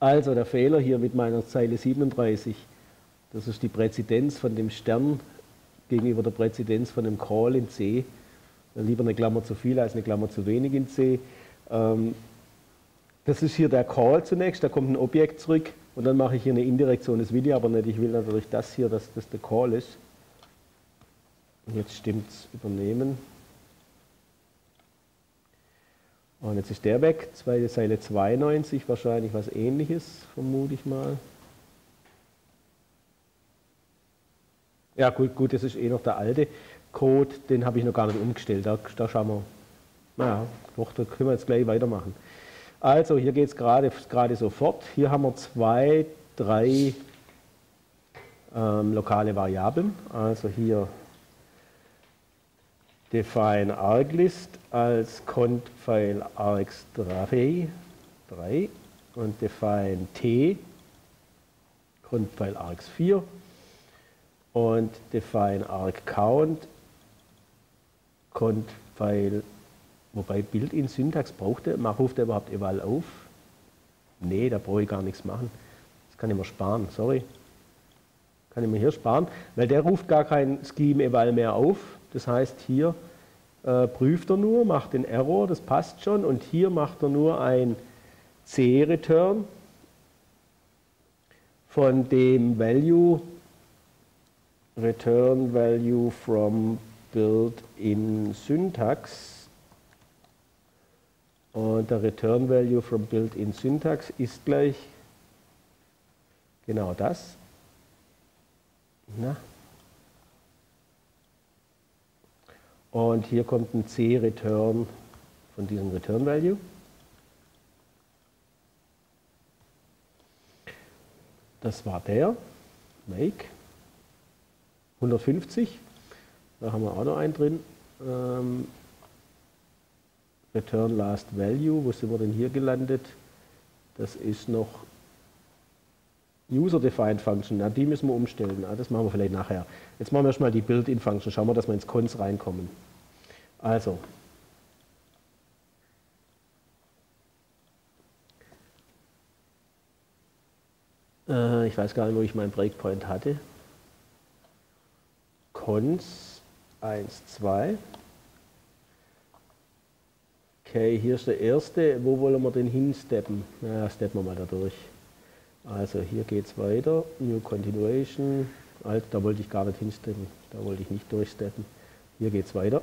Also der Fehler hier mit meiner Zeile 37, das ist die Präzidenz von dem Stern gegenüber der Präzidenz von dem Call in C. Lieber eine Klammer zu viel als eine Klammer zu wenig in C. Ähm, das ist hier der Call zunächst, da kommt ein Objekt zurück und dann mache ich hier eine Indirektion, das will aber nicht. Ich will natürlich das hier, dass das der Call ist. Und jetzt stimmt es übernehmen. Und jetzt ist der weg, zweite Zeile 92, wahrscheinlich was ähnliches, vermute ich mal. Ja gut, gut, das ist eh noch der alte Code, den habe ich noch gar nicht umgestellt, da, da schauen wir. Naja, doch, da können wir jetzt gleich weitermachen. Also hier geht es gerade, gerade sofort. Hier haben wir zwei, drei ähm, lokale Variablen. Also hier define arglist als cont-file args3 3 und define t cont-file args4 und define arg-count cont-file Wobei Bild in Syntax braucht er, ruft er überhaupt eval auf? Nee, da brauche ich gar nichts machen. Das kann ich mir sparen, sorry. Kann ich mir hier sparen, weil der ruft gar kein Scheme eval mehr auf. Das heißt, hier äh, prüft er nur, macht den Error, das passt schon. Und hier macht er nur ein C-Return von dem Value Return Value from Build in Syntax und der Return Value from Built-in Syntax ist gleich genau das. Na. Und hier kommt ein C-Return von diesem Return Value. Das war der, Make, 150. Da haben wir auch noch einen drin. Ähm, Return Last Value, wo sind wir denn hier gelandet? Das ist noch User-Defined Function, ja, die müssen wir umstellen. Ja, das machen wir vielleicht nachher. Jetzt machen wir erstmal die Build-in Function. Schauen wir, dass wir ins Cons reinkommen. Also. Äh, ich weiß gar nicht, wo ich meinen Breakpoint hatte. Cons 1, 2. Okay, hier ist der erste. Wo wollen wir denn hinsteppen? Na, steppen wir mal da durch. Also hier geht es weiter. New Continuation. Alt, da wollte ich gar nicht hinsteppen. Da wollte ich nicht durchsteppen. Hier geht es weiter.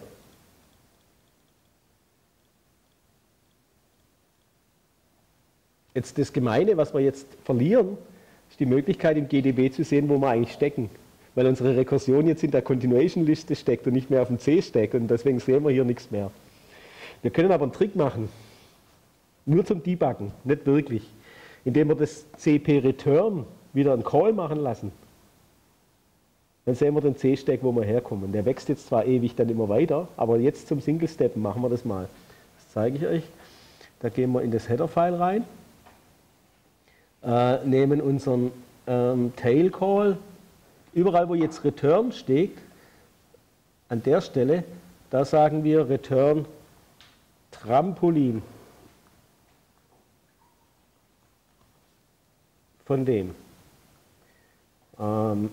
Jetzt das Gemeine, was wir jetzt verlieren, ist die Möglichkeit im GDB zu sehen, wo wir eigentlich stecken. Weil unsere Rekursion jetzt in der Continuation-Liste steckt und nicht mehr auf dem C-Stack und deswegen sehen wir hier nichts mehr. Wir können aber einen Trick machen, nur zum Debuggen, nicht wirklich, indem wir das CP-Return wieder einen Call machen lassen. Dann sehen wir den C-Stack, wo wir herkommen. Der wächst jetzt zwar ewig dann immer weiter, aber jetzt zum Single-Step machen wir das mal. Das zeige ich euch. Da gehen wir in das Header-File rein, äh, nehmen unseren ähm, Tail-Call, überall wo jetzt Return steht, an der Stelle, da sagen wir Return Trampolin von dem. Ähm,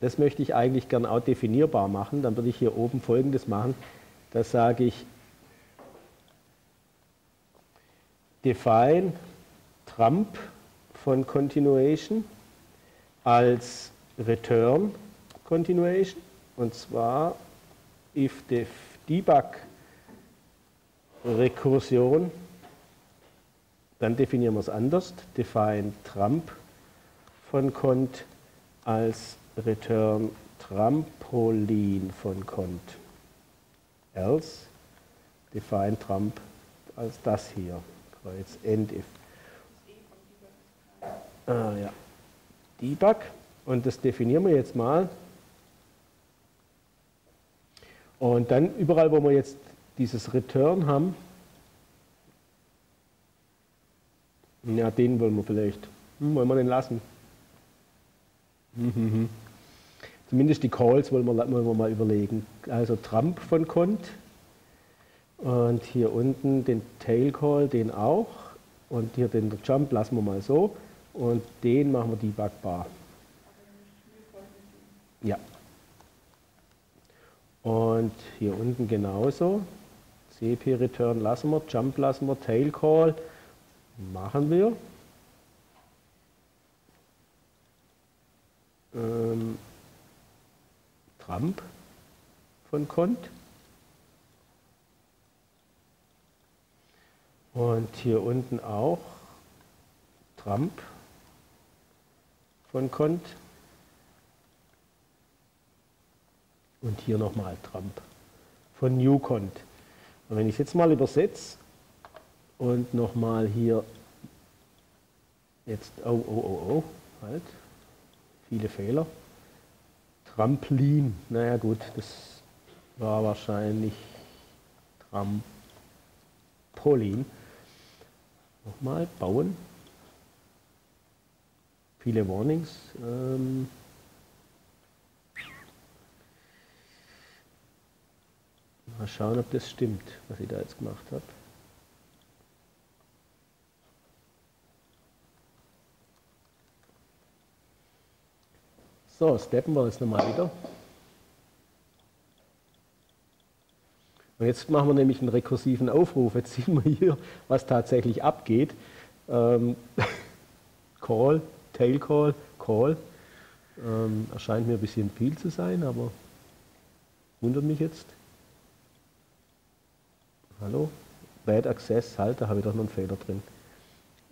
das möchte ich eigentlich gern auch definierbar machen. Dann würde ich hier oben folgendes machen. Da sage ich define Trump von Continuation als Return Continuation und zwar if def debug Rekursion, dann definieren wir es anders, define Trump von Cont als return Trampolin von Cont. Else define Trump als das hier, Kreuz end if. Ah, ja. Debug und das definieren wir jetzt mal. Und dann überall, wo wir jetzt dieses Return haben, ja, den wollen wir vielleicht. Hm, wollen wir den lassen? Mhm. Zumindest die Calls wollen wir, wollen wir mal überlegen. Also Trump von Cont und hier unten den Tail Call, den auch Und hier den Jump lassen wir mal so. Und den machen wir debugbar. Ja. Und hier unten genauso. CP Return lassen wir, Jump lassen wir, Tail Call machen wir. Ähm, Trump von Cont. Und hier unten auch Trump von Cont. Und hier nochmal Trump von NewCont. Und wenn ich jetzt mal übersetze und nochmal hier jetzt, oh, oh, oh, oh, halt, viele Fehler. Tramplin, naja gut, das war wahrscheinlich Trampolin. Nochmal, bauen. Viele Warnings. Ähm mal schauen, ob das stimmt, was ich da jetzt gemacht habe. So, steppen wir jetzt nochmal wieder. Und jetzt machen wir nämlich einen rekursiven Aufruf. Jetzt sehen wir hier, was tatsächlich abgeht. Ähm, call, Tail Call, Call. Ähm, erscheint mir ein bisschen viel zu sein, aber wundert mich jetzt. Hallo? Bad Access, halt, da habe ich doch noch einen Fehler drin.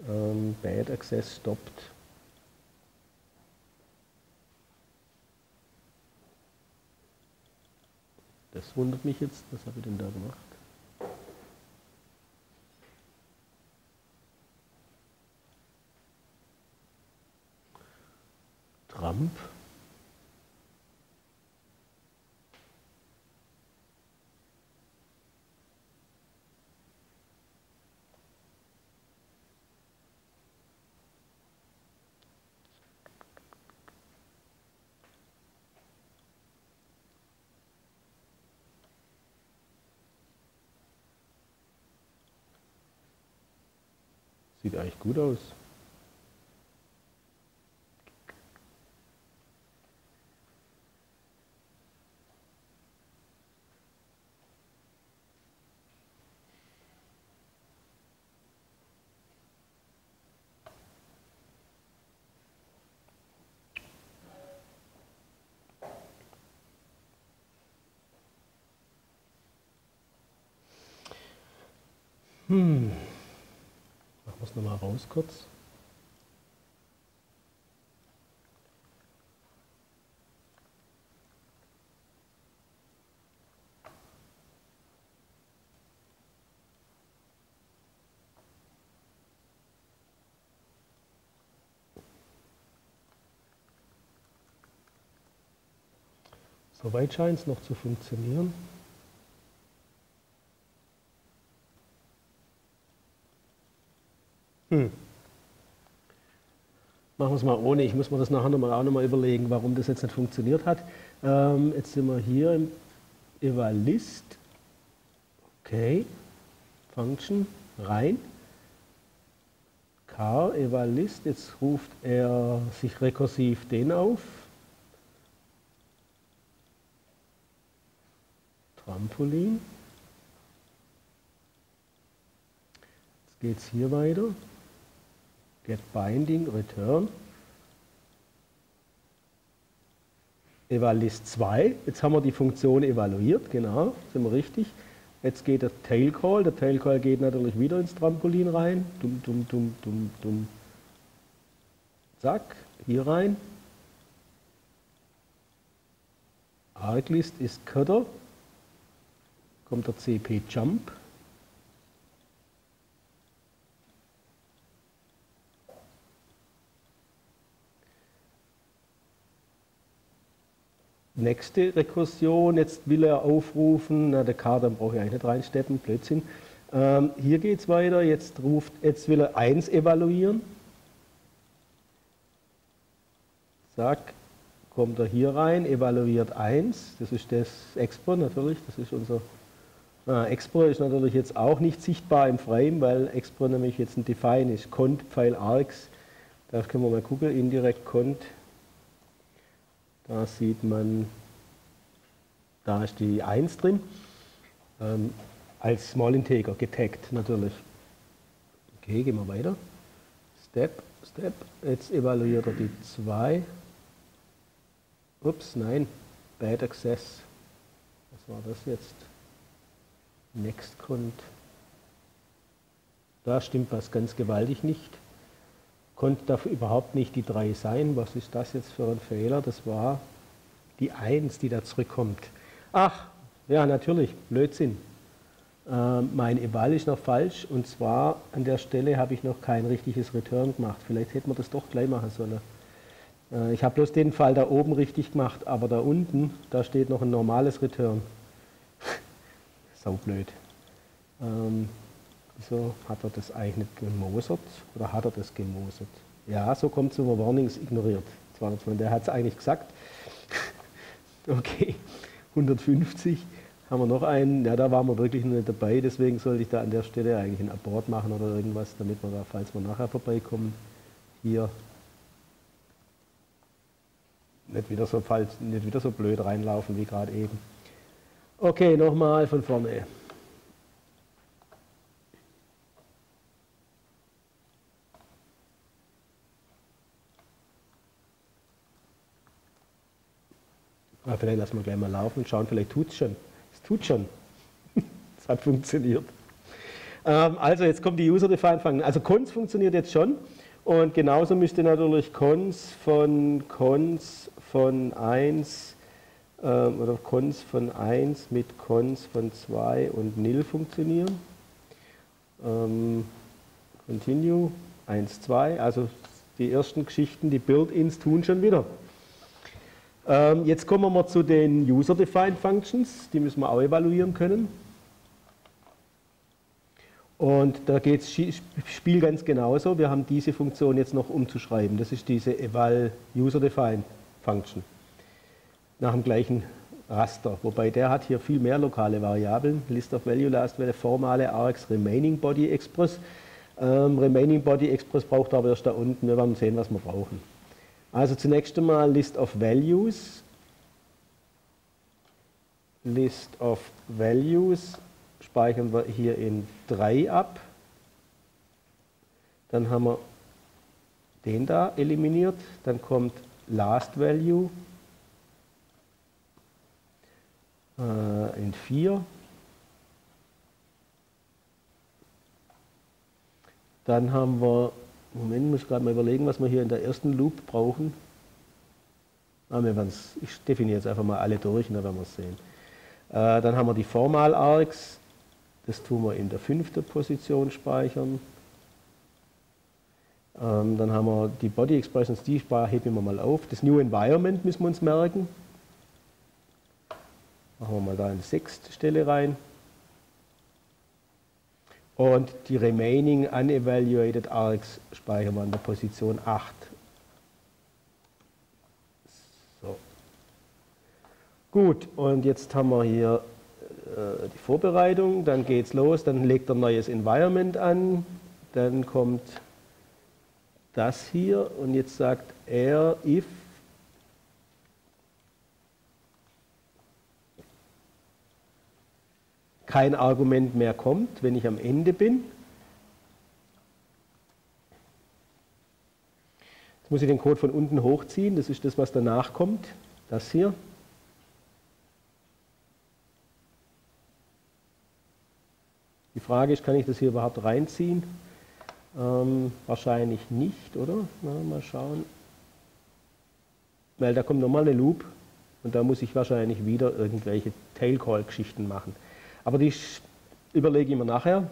Ähm, Bad Access stoppt. Das wundert mich jetzt. Was habe ich denn da gemacht? Trump. Sieht eigentlich gut aus. Hmm. Es nochmal raus kurz. Soweit scheint es noch zu funktionieren. Hm. Machen wir es mal ohne. Ich muss mir das nachher noch auch nochmal überlegen, warum das jetzt nicht funktioniert hat. Ähm, jetzt sind wir hier im Evalist. Okay. Function rein. Car Evalist. Jetzt ruft er sich rekursiv den auf. Trampolin. Jetzt geht es hier weiter get binding return evalist 2. Jetzt haben wir die Funktion evaluiert, genau, sind wir richtig. Jetzt geht der Tail Call. Der Tail Call geht natürlich wieder ins Trampolin rein. Dumm, dumm, dumm, dumm, dumm. Zack, hier rein. Arglist ist Cutter. Kommt der CP Jump. Nächste Rekursion, jetzt will er aufrufen, na der K, dann brauche ich eigentlich nicht reinsteppen, Blödsinn. Ähm, hier geht es weiter, jetzt, ruft, jetzt will er 1 evaluieren. Sag, kommt er hier rein, evaluiert 1, das ist das Expo natürlich, das ist unser Ah, Expro ist natürlich jetzt auch nicht sichtbar im Frame, weil Expro nämlich jetzt ein Define ist. Cont Pfeil Arcs. Da können wir mal gucken, indirekt Cont. Da sieht man, da ist die 1 drin. Ähm, als Small Integer getaggt natürlich. Okay, gehen wir weiter. Step, Step. Jetzt evaluiert er die 2. Ups, nein. Bad Access. Was war das jetzt? Next Cont. Da stimmt was ganz gewaltig nicht. Konnte dafür überhaupt nicht die 3 sein. Was ist das jetzt für ein Fehler? Das war die 1, die da zurückkommt. Ach, ja, natürlich, Blödsinn. Äh, mein Eval ist noch falsch und zwar an der Stelle habe ich noch kein richtiges Return gemacht. Vielleicht hätten wir das doch gleich machen sollen. Äh, ich habe bloß den Fall da oben richtig gemacht, aber da unten, da steht noch ein normales Return. Saublöd. Ähm, wieso hat er das eigentlich nicht gemosert? Oder hat er das gemosert? Ja, so kommt es, man Warnings ignoriert. Der hat es eigentlich gesagt. okay, 150. Haben wir noch einen? Ja, da waren wir wirklich nicht dabei, deswegen sollte ich da an der Stelle eigentlich ein Abort machen oder irgendwas, damit wir da, falls wir nachher vorbeikommen, hier nicht wieder so falsch, nicht wieder so blöd reinlaufen wie gerade eben. Okay, nochmal von vorne. Aber ah, vielleicht lassen wir gleich mal laufen und schauen, vielleicht tut es schon. Es tut schon. Es hat funktioniert. Ähm, also jetzt kommt die User-Defined Function. Also cons funktioniert jetzt schon. Und genauso müsste natürlich cons von cons von 1 ähm, oder cons von 1 mit cons von 2 und nil funktionieren. Ähm, continue, 1, 2, also die ersten Geschichten, die Build-ins tun schon wieder. Ähm, jetzt kommen wir zu den User-Defined Functions, die müssen wir auch evaluieren können. Und da geht das Spiel ganz genauso. Wir haben diese Funktion jetzt noch umzuschreiben. Das ist diese eval user-defined Function nach dem gleichen Raster. Wobei der hat hier viel mehr lokale Variablen. List of Value, Last Value, formale Arcs, Remaining Body Express. Ähm, Remaining Body Express braucht aber erst da unten. Wir werden sehen, was wir brauchen. Also zunächst einmal List of Values. List of Values speichern wir hier in 3 ab. Dann haben wir den da eliminiert. Dann kommt Last Value äh, in 4. Dann haben wir, Moment, muss ich gerade mal überlegen, was wir hier in der ersten Loop brauchen. Ah, wir ich definiere jetzt einfach mal alle durch und dann werden wir es sehen. Äh, dann haben wir die Formal Arcs, das tun wir in der fünften Position speichern. Ähm, dann haben wir die Body Expressions, die heben wir mal auf. Das New Environment müssen wir uns merken. Machen wir mal da eine sechste Stelle rein. Und die Remaining Unevaluated Arcs speichern wir in der Position 8. So. Gut, und jetzt haben wir hier äh, die Vorbereitung, dann geht es los, dann legt er ein neues Environment an, dann kommt das hier und jetzt sagt er, if kein Argument mehr kommt, wenn ich am Ende bin. Jetzt muss ich den Code von unten hochziehen, das ist das, was danach kommt, das hier. Die Frage ist, kann ich das hier überhaupt reinziehen? Ähm, wahrscheinlich nicht, oder? Na, mal schauen. Weil da kommt nochmal eine Loop und da muss ich wahrscheinlich wieder irgendwelche Tailcall-Geschichten machen. Aber die überlege ich mir nachher.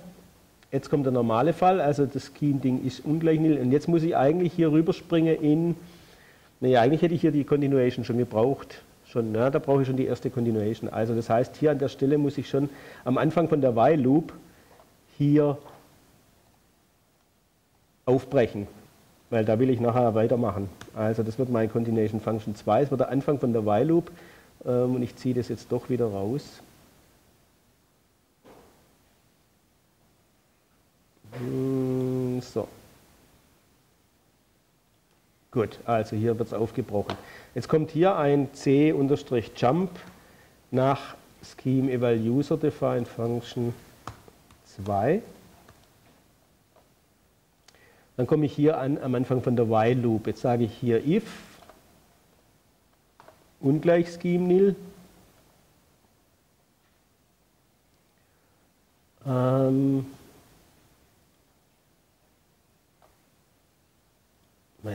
Jetzt kommt der normale Fall, also das Keen-Ding ist ungleich nil. Und jetzt muss ich eigentlich hier rüberspringen in, naja, eigentlich hätte ich hier die Continuation schon gebraucht. Schon, ja, da brauche ich schon die erste Continuation. Also das heißt, hier an der Stelle muss ich schon am Anfang von der While-Loop hier aufbrechen, weil da will ich nachher weitermachen. Also das wird mein Continuation Function 2, es wird der Anfang von der While Loop ähm, und ich ziehe das jetzt doch wieder raus. Hm, so. Gut, also hier wird es aufgebrochen. Jetzt kommt hier ein C-Jump nach Scheme Eval User Defined Function 2. Dann komme ich hier an, am Anfang von der While Loop. Jetzt sage ich hier if ungleich Scheme nil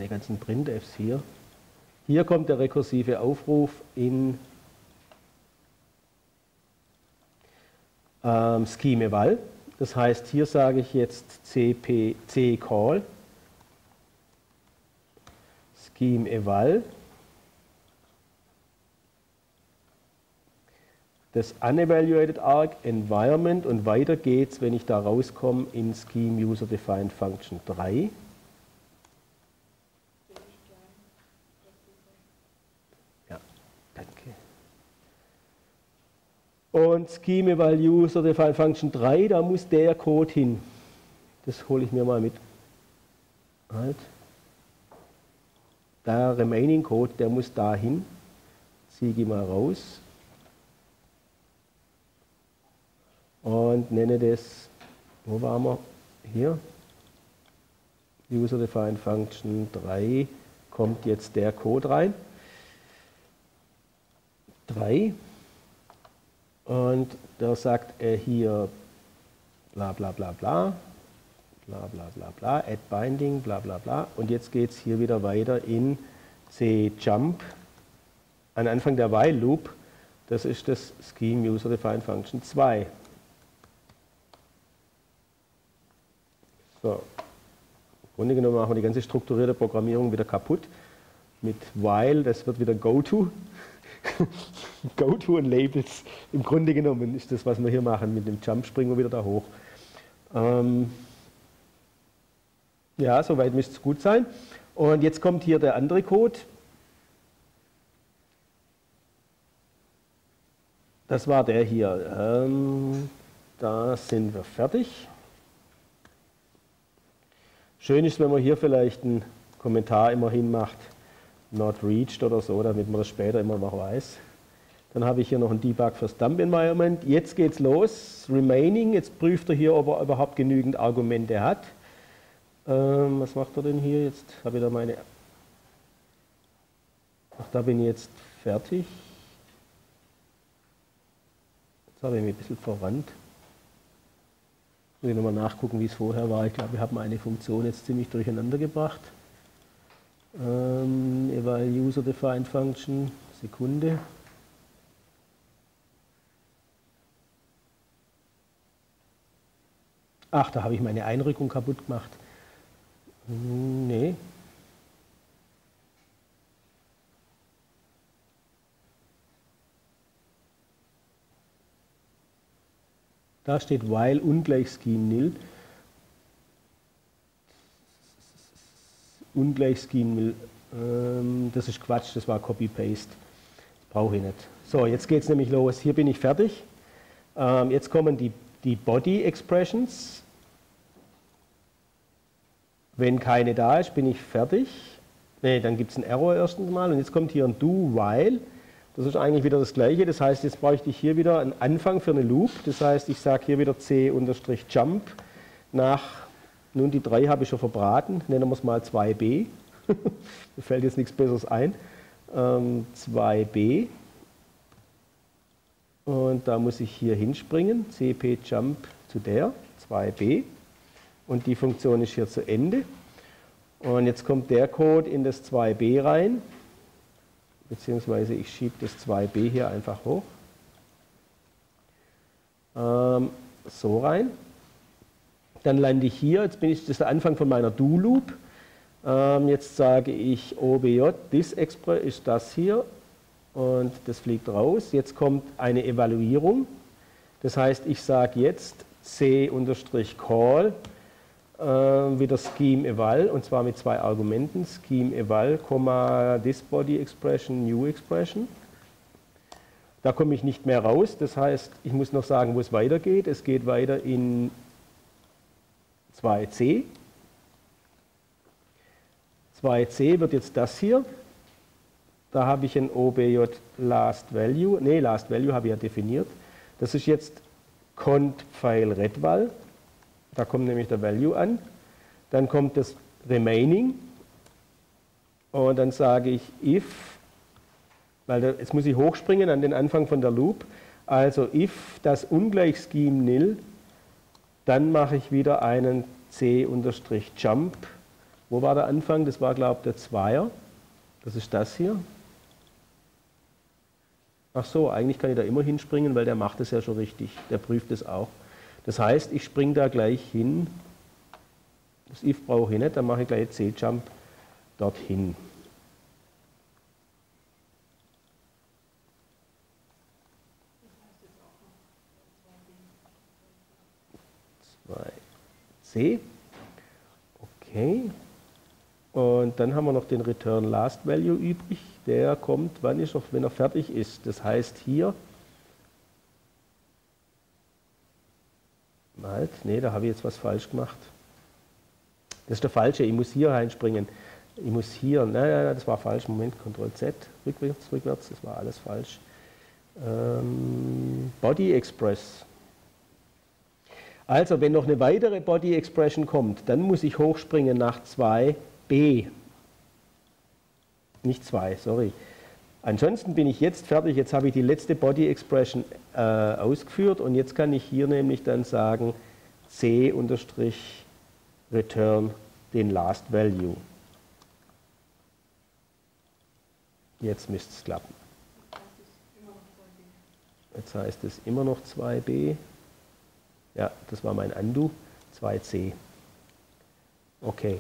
meine ganzen Printfs hier. Hier kommt der rekursive Aufruf in ähm, Scheme eval. Das heißt, hier sage ich jetzt cp, c call scheme eval das unevaluated arc environment und weiter geht's, wenn ich da rauskomme in scheme user defined function 3. Ja, danke. Und scheme eval user defined function 3, da muss der Code hin. Das hole ich mir mal mit. Halt. Der Remaining Code, der muss dahin. Ziehe ich mal raus. Und nenne das, wo waren wir? Hier. User Defined Function 3 kommt jetzt der Code rein. 3. Und da sagt er hier bla bla bla bla, bla bla bla bla, add binding, bla bla bla. Und jetzt geht es hier wieder weiter in C jump an Anfang der while loop. Das ist das Scheme User Defined Function 2. So. Im Grunde genommen machen wir die ganze strukturierte Programmierung wieder kaputt. Mit while, das wird wieder go to. GoTo und Labels. Im Grunde genommen ist das, was wir hier machen. Mit dem Jump springen wir wieder da hoch. Ähm, ja, soweit müsste es gut sein. Und jetzt kommt hier der andere Code. Das war der hier. Ähm, da sind wir fertig. Schön ist, wenn man hier vielleicht einen Kommentar immerhin macht, not reached oder so, damit man das später immer noch weiß. Dann habe ich hier noch einen Debug fürs Dump Environment. Jetzt geht's los. Remaining. Jetzt prüft er hier, ob er überhaupt genügend Argumente hat. Ähm, was macht er denn hier? Jetzt habe ich da meine. Ach, da bin ich jetzt fertig. Jetzt habe ich mich ein bisschen verrannt. Muss ich nochmal nachgucken, wie es vorher war. Ich glaube, wir haben eine Funktion jetzt ziemlich durcheinander gebracht. Ähm, eval User Defined Function. Sekunde. Ach, da habe ich meine Einrückung kaputt gemacht. Nee. Da steht while ungleich scheme nil. Ungleich scheme nil. Ähm, das ist Quatsch, das war Copy-Paste. Brauche ich nicht. So, jetzt geht es nämlich los. Hier bin ich fertig. Ähm, jetzt kommen die, die Body Expressions. Wenn keine da ist, bin ich fertig. Ne, dann gibt es einen Error erstens mal und jetzt kommt hier ein do while. Das ist eigentlich wieder das gleiche. Das heißt, jetzt bräuchte ich hier wieder einen Anfang für eine Loop. Das heißt, ich sage hier wieder c-jump nach, nun die 3 habe ich schon verbraten, nennen wir es mal 2b. Mir fällt jetzt nichts Besseres ein. Ähm, 2b. Und da muss ich hier hinspringen, cp-jump zu der, 2b und die Funktion ist hier zu Ende. Und jetzt kommt der Code in das 2b rein, beziehungsweise ich schiebe das 2b hier einfach hoch. Ähm, so rein. Dann lande ich hier, jetzt bin ich, das ist der Anfang von meiner Do-Loop. Ähm, jetzt sage ich OBJ, this express ist das hier und das fliegt raus. Jetzt kommt eine Evaluierung. Das heißt, ich sage jetzt c-call äh, wieder Scheme eval und zwar mit zwei Argumenten, Scheme eval, this body expression, new expression. Da komme ich nicht mehr raus, das heißt, ich muss noch sagen, wo es weitergeht. Es geht weiter in 2c. 2c wird jetzt das hier. Da habe ich ein OBJ Last Value. Ne, Last Value habe ich ja definiert. Das ist jetzt cont File Redval. Da kommt nämlich der Value an. Dann kommt das Remaining. Und dann sage ich if, weil da, jetzt muss ich hochspringen an den Anfang von der Loop. Also if das ungleich Scheme nil, dann mache ich wieder einen c-jump. Wo war der Anfang? Das war, glaube ich, der Zweier. Das ist das hier. Ach so, eigentlich kann ich da immer hinspringen, weil der macht es ja schon richtig. Der prüft es auch. Das heißt, ich springe da gleich hin. Das if brauche ich nicht, dann mache ich gleich c-jump dorthin. C. Okay. Und dann haben wir noch den Return Last Value übrig. Der kommt, wann ist er, wenn er fertig ist. Das heißt hier, halt, nee, da habe ich jetzt was falsch gemacht. Das ist der falsche, ich muss hier reinspringen. Ich muss hier, naja, das war falsch, Moment, Ctrl Z, rückwärts, rückwärts, das war alles falsch. Ähm, Body Express. Also, wenn noch eine weitere Body Expression kommt, dann muss ich hochspringen nach 2b. Nicht 2, sorry. Ansonsten bin ich jetzt fertig. Jetzt habe ich die letzte Body Expression äh, ausgeführt und jetzt kann ich hier nämlich dann sagen c-return den Last Value. Jetzt müsste es klappen. Jetzt heißt es immer noch 2b. Ja, das war mein Undo, 2c. Okay.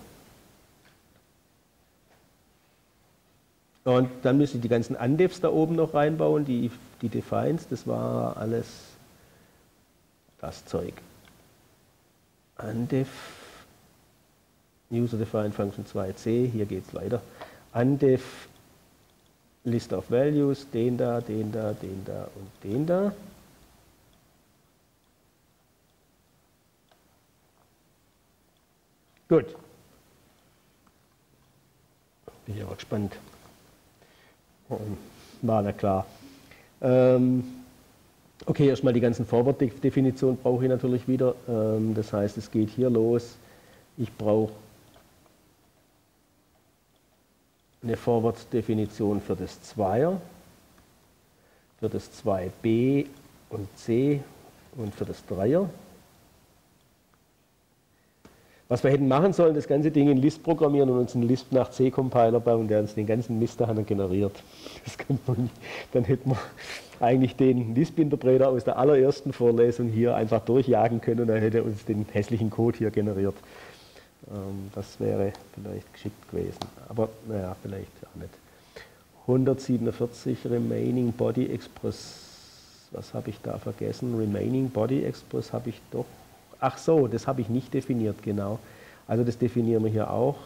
Und dann müsste ich die ganzen Undefs da oben noch reinbauen, die, die Defines, das war alles das Zeug. Undef, User Defined Function 2c, hier geht es weiter. Undef, List of Values, den da, den da, den da und den da. Gut. Bin ich aber gespannt. War na klar. Ähm, okay, erstmal die ganzen Forward-Definitionen brauche ich natürlich wieder. Ähm, das heißt, es geht hier los. Ich brauche eine Forward-Definition für das Zweier, für das 2b und c und für das Dreier. Was wir hätten machen sollen, das ganze Ding in Lisp programmieren und uns einen Lisp nach C-Compiler bauen, der uns den ganzen Mist da generiert. Das kann man nicht. Dann hätten wir eigentlich den Lisp-Interpreter aus der allerersten Vorlesung hier einfach durchjagen können und dann hätte er uns den hässlichen Code hier generiert. Ähm, das wäre vielleicht geschickt gewesen. Aber naja, vielleicht auch nicht. 147 Remaining Body Express. Was habe ich da vergessen? Remaining Body Express habe ich doch Ach so, das habe ich nicht definiert, genau. Also das definieren wir hier auch.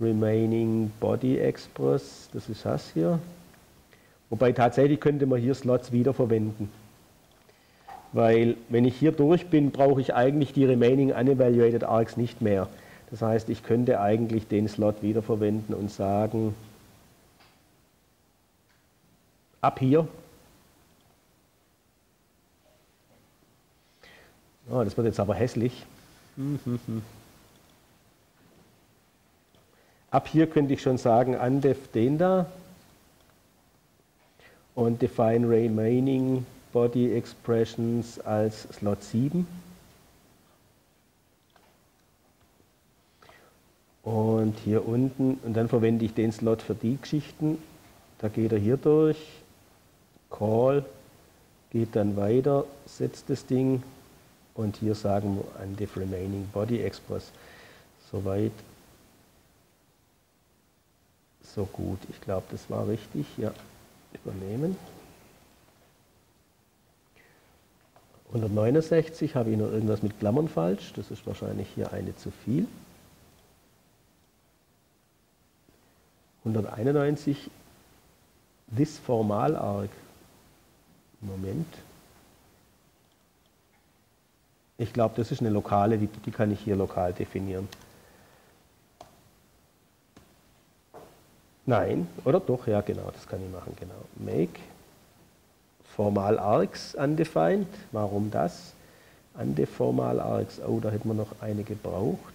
Remaining Body Express, das ist das hier. Wobei tatsächlich könnte man hier Slots wiederverwenden. Weil wenn ich hier durch bin, brauche ich eigentlich die Remaining Unevaluated Arcs nicht mehr. Das heißt, ich könnte eigentlich den Slot wiederverwenden und sagen, ab hier Oh, das wird jetzt aber hässlich. Ab hier könnte ich schon sagen, undef den da und define remaining body expressions als Slot 7. Und hier unten, und dann verwende ich den Slot für die Geschichten. Da geht er hier durch, call, geht dann weiter, setzt das Ding und hier sagen wir an the remaining body express. Soweit, so gut. Ich glaube, das war richtig. Ja, übernehmen. 169 habe ich noch irgendwas mit Klammern falsch. Das ist wahrscheinlich hier eine zu viel. 191 this formal arc. Moment. Ich glaube, das ist eine lokale, die, die kann ich hier lokal definieren. Nein, oder doch? Ja, genau, das kann ich machen, genau. Make formal args undefined. Warum das? Undeformal args. Oh, da hätten wir noch eine gebraucht.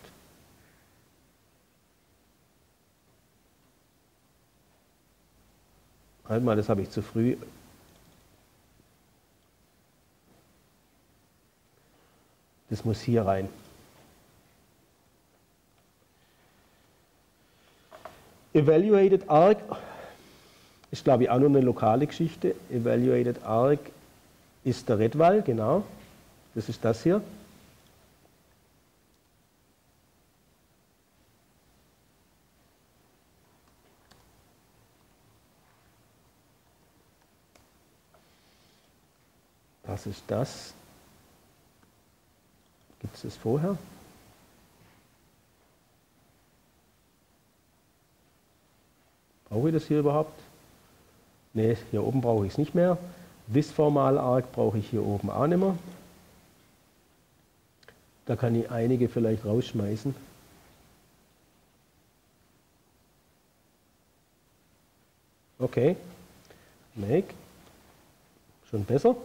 Halt mal, das habe ich zu früh. Das muss hier rein. Evaluated Arc ist, glaube ich, auch nur eine lokale Geschichte. Evaluated Arc ist der Redwall, genau. Das ist das hier. Was ist das? Gibt es das vorher? Brauche ich das hier überhaupt? Ne, hier oben brauche ich es nicht mehr. This Formal Arc brauche ich hier oben auch nicht mehr. Da kann ich einige vielleicht rausschmeißen. Okay, Make, schon besser.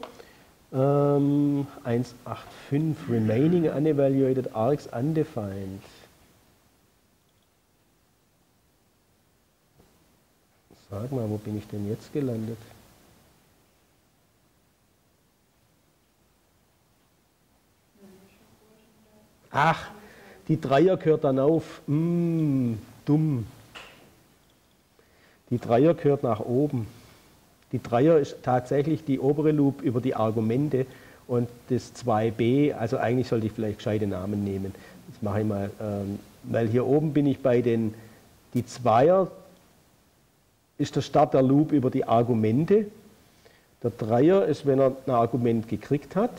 Ähm, 185 Remaining Unevaluated Arcs Undefined. Sag mal, wo bin ich denn jetzt gelandet? Ach, die Dreier gehört dann auf. Mm, dumm. Die Dreier gehört nach oben. Die Dreier ist tatsächlich die obere Loop über die Argumente und das 2b, also eigentlich sollte ich vielleicht gescheite Namen nehmen. Das mache ich mal, ähm, weil hier oben bin ich bei den, die Zweier ist der Start der Loop über die Argumente. Der Dreier ist, wenn er ein Argument gekriegt hat.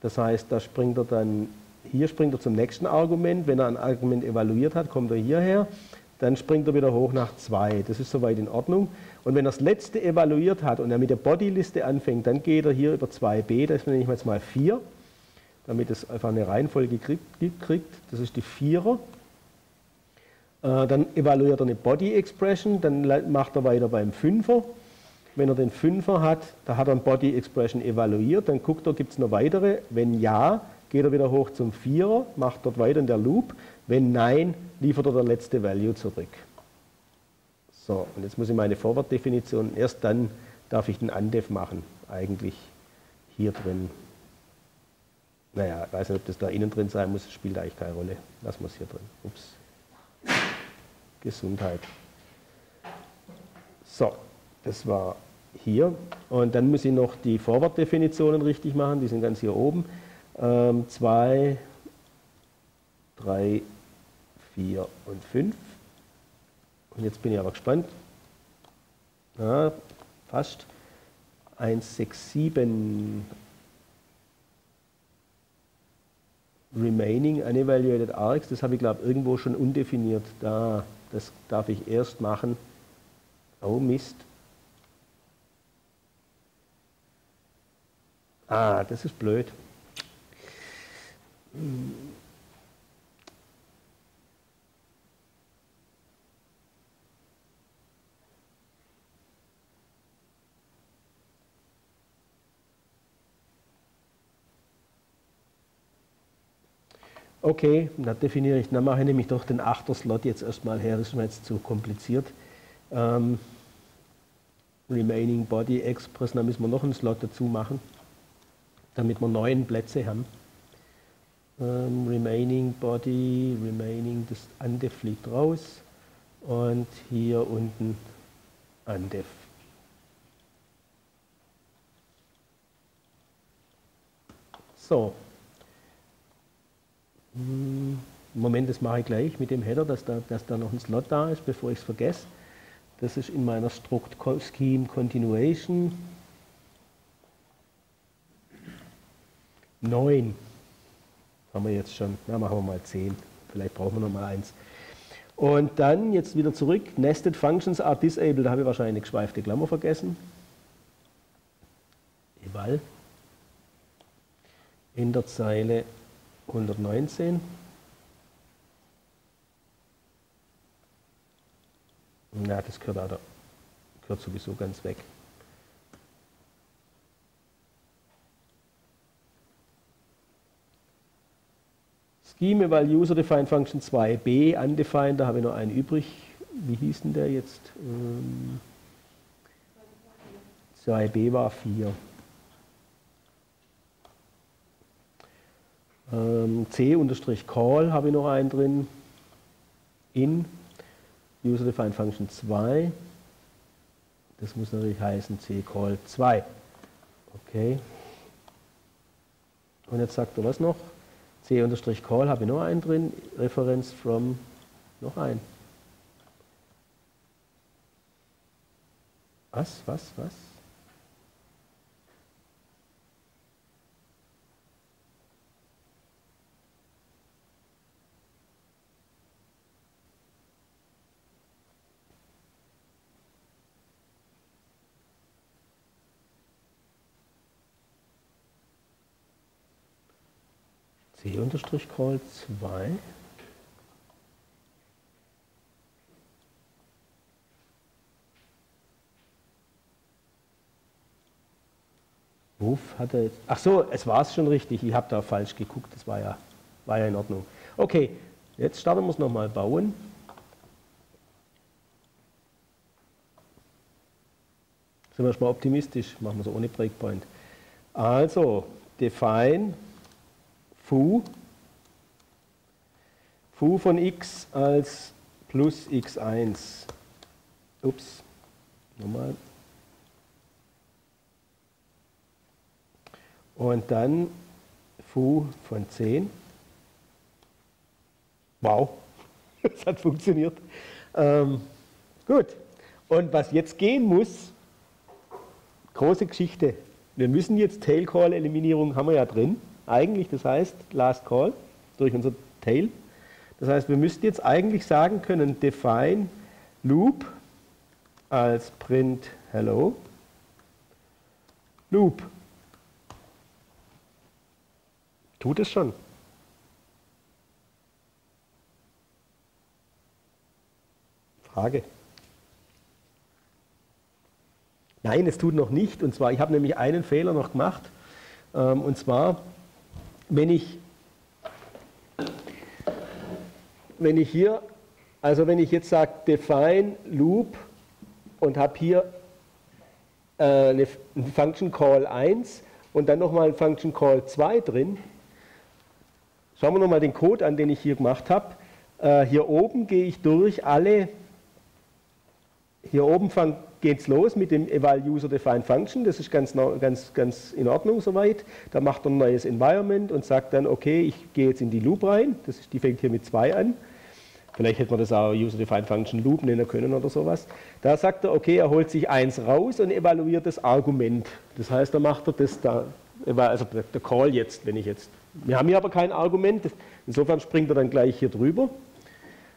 Das heißt, da springt er dann, hier springt er zum nächsten Argument. Wenn er ein Argument evaluiert hat, kommt er hierher. Dann springt er wieder hoch nach 2. Das ist soweit in Ordnung. Und wenn er das letzte evaluiert hat und er mit der Bodyliste anfängt, dann geht er hier über 2b, das nenne ich jetzt mal 4, damit es einfach eine Reihenfolge kriegt. Das ist die Vierer. Äh, dann evaluiert er eine Body Expression, dann macht er weiter beim Fünfer. Wenn er den Fünfer hat, da hat er ein Body Expression evaluiert, dann guckt er, gibt es noch weitere. Wenn ja, geht er wieder hoch zum Vierer, macht dort weiter in der Loop. Wenn nein, liefert er der letzte Value zurück. So, und jetzt muss ich meine Forward-Definition, erst dann darf ich den Undef machen, eigentlich hier drin. Naja, ich weiß nicht, ob das da innen drin sein muss, spielt eigentlich keine Rolle. Lassen wir es hier drin. Ups. Gesundheit. So, das war hier. Und dann muss ich noch die Forward-Definitionen richtig machen, die sind ganz hier oben. 2, 3, 4 und 5. Und jetzt bin ich aber gespannt. Ja, fast. 1, 6, 7 Remaining Unevaluated Arcs, das habe ich glaube irgendwo schon undefiniert. Da, das darf ich erst machen. Oh Mist. Ah, das ist blöd. Okay, dann definiere ich, dann mache ich nämlich doch den Achter-Slot jetzt erstmal her, das ist mir jetzt zu kompliziert. Ähm, Remaining Body Express, dann müssen wir noch einen Slot dazu machen, damit wir neun Plätze haben. Ähm, remaining Body, Remaining, das Andef fliegt raus und hier unten Andef. So, Moment, das mache ich gleich mit dem Header, dass da, dass da noch ein Slot da ist, bevor ich es vergesse. Das ist in meiner Struct Scheme Continuation. 9 haben wir jetzt schon. Na, machen wir mal 10. Vielleicht brauchen wir noch mal eins. Und dann jetzt wieder zurück. Nested Functions are disabled. Da habe ich wahrscheinlich eine geschweifte Klammer vergessen. Eval. In der Zeile 119. Ja, das gehört, auch da, gehört sowieso ganz weg. Scheme eval user defined function 2b undefined, da habe ich noch einen übrig. Wie hieß denn der jetzt? Ähm, 2b war 4. C-Call habe ich noch einen drin. In User Defined Function 2. Das muss natürlich heißen C-Call 2. Okay. Und jetzt sagt er was noch? C-Call habe ich noch einen drin. Reference from noch ein. Was, was, was? C-Call 2. Wuf hat er jetzt. Ach so, es war es schon richtig. Ich habe da falsch geguckt. Das war ja, war ja in Ordnung. Okay, jetzt starten wir es nochmal bauen. Sind wir schon mal optimistisch? Machen wir es ohne Breakpoint. Also, define Fu, Fu von x als plus x1. Ups, nochmal. Und dann Fu von 10. Wow, das hat funktioniert. Ähm, gut, und was jetzt gehen muss, große Geschichte. Wir müssen jetzt Tail-Call-Eliminierung haben wir ja drin eigentlich, das heißt Last Call durch unser Tail. Das heißt, wir müssten jetzt eigentlich sagen können, define loop als print hello loop. Tut es schon. Frage. Nein, es tut noch nicht. Und zwar, ich habe nämlich einen Fehler noch gemacht. Ähm, und zwar wenn ich, wenn ich hier, also wenn ich jetzt sage define loop und habe hier äh, eine, Function Call 1 und dann nochmal einen Function Call 2 drin, schauen wir nochmal den Code an, den ich hier gemacht habe. Äh, hier oben gehe ich durch alle, hier oben fang, geht es los mit dem eval user defined function. Das ist ganz, ganz, ganz in Ordnung soweit. Da macht er ein neues Environment und sagt dann, okay, ich gehe jetzt in die Loop rein. Das ist, die fängt hier mit 2 an. Vielleicht hätte man das auch user defined function Loop nennen können oder sowas. Da sagt er, okay, er holt sich eins raus und evaluiert das Argument. Das heißt, da macht er das da, also der Call jetzt, wenn ich jetzt. Wir haben hier aber kein Argument. Insofern springt er dann gleich hier drüber.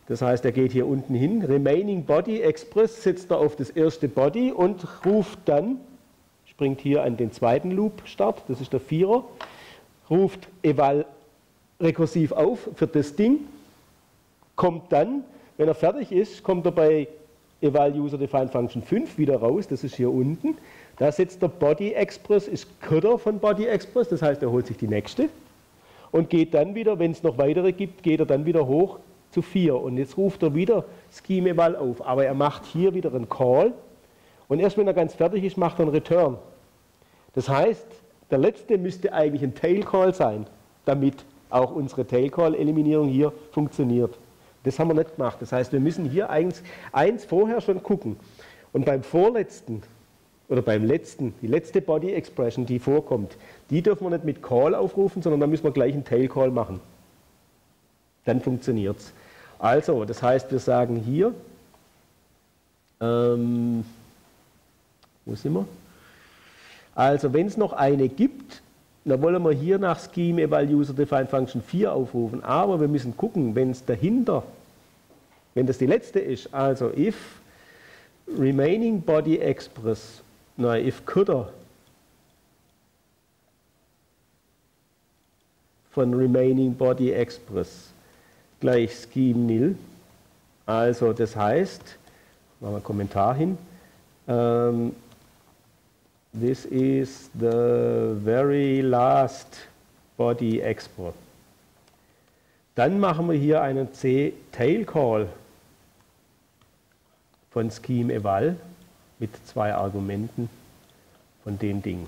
Das heißt, er geht hier unten hin, Remaining Body Express setzt er auf das erste Body und ruft dann, springt hier an den zweiten Loop Start, das ist der Vierer, ruft eval rekursiv auf für das Ding, kommt dann, wenn er fertig ist, kommt er bei eval user defined function 5 wieder raus, das ist hier unten. Da setzt der Body Express, ist Cutter von Body Express, das heißt, er holt sich die nächste und geht dann wieder, wenn es noch weitere gibt, geht er dann wieder hoch zu 4. Und jetzt ruft er wieder Scheme Eval auf, aber er macht hier wieder einen Call und erst wenn er ganz fertig ist, macht er einen Return. Das heißt, der letzte müsste eigentlich ein Tail Call sein, damit auch unsere Tail Call Eliminierung hier funktioniert. Das haben wir nicht gemacht. Das heißt, wir müssen hier eins, eins vorher schon gucken. Und beim vorletzten oder beim letzten, die letzte Body Expression, die vorkommt, die dürfen wir nicht mit Call aufrufen, sondern da müssen wir gleich einen Tail Call machen. Dann funktioniert es. Also, das heißt, wir sagen hier, ähm, wo sind wir? Also, wenn es noch eine gibt, dann wollen wir hier nach Scheme Eval User Defined Function 4 aufrufen. Aber wir müssen gucken, wenn es dahinter, wenn das die letzte ist, also if remaining body express, nein, if coulda von remaining body express gleich Scheme nil. Also das heißt, machen wir einen Kommentar hin. Um, this is the very last body export. Dann machen wir hier einen C-Tail Call von Scheme Eval mit zwei Argumenten von dem Ding.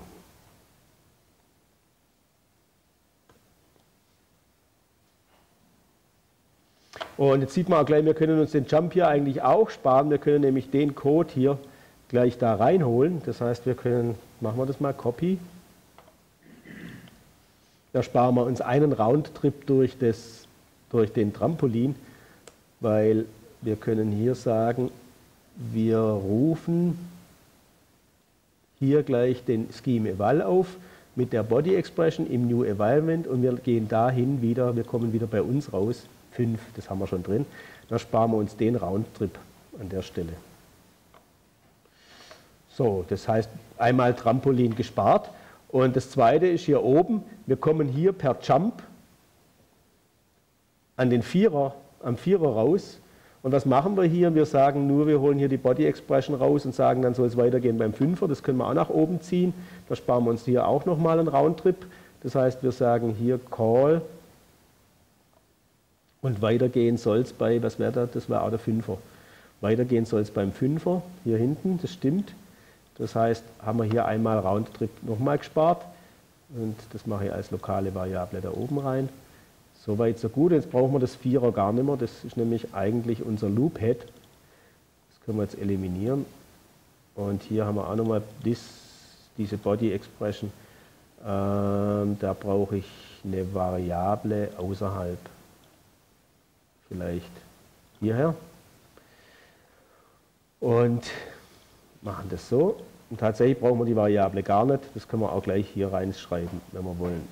Und jetzt sieht man auch gleich, wir können uns den Jump hier eigentlich auch sparen. Wir können nämlich den Code hier gleich da reinholen. Das heißt, wir können, machen wir das mal, Copy. Da sparen wir uns einen Roundtrip durch, das, durch den Trampolin, weil wir können hier sagen, wir rufen hier gleich den Scheme Eval auf mit der Body Expression im New Environment und wir gehen dahin wieder, wir kommen wieder bei uns raus 5, das haben wir schon drin. Da sparen wir uns den Roundtrip an der Stelle. So, das heißt einmal Trampolin gespart. Und das zweite ist hier oben, wir kommen hier per Jump an den Vierer, am Vierer raus. Und was machen wir hier? Wir sagen nur, wir holen hier die Body Expression raus und sagen, dann soll es weitergehen beim Fünfer. Das können wir auch nach oben ziehen. Da sparen wir uns hier auch nochmal einen Roundtrip. Das heißt, wir sagen hier Call und weitergehen soll es bei, was wäre das? Das war auch der Fünfer. Weitergehen soll es beim Fünfer, hier hinten, das stimmt. Das heißt, haben wir hier einmal Roundtrip nochmal gespart. Und das mache ich als lokale Variable da oben rein. Soweit, so gut. Jetzt brauchen wir das Vierer gar nicht mehr. Das ist nämlich eigentlich unser Loop-Head. Das können wir jetzt eliminieren. Und hier haben wir auch nochmal this, diese Body-Expression. Ähm, da brauche ich eine Variable außerhalb vielleicht hierher und machen das so. Und tatsächlich brauchen wir die Variable gar nicht. Das können wir auch gleich hier reinschreiben, wenn wir wollen.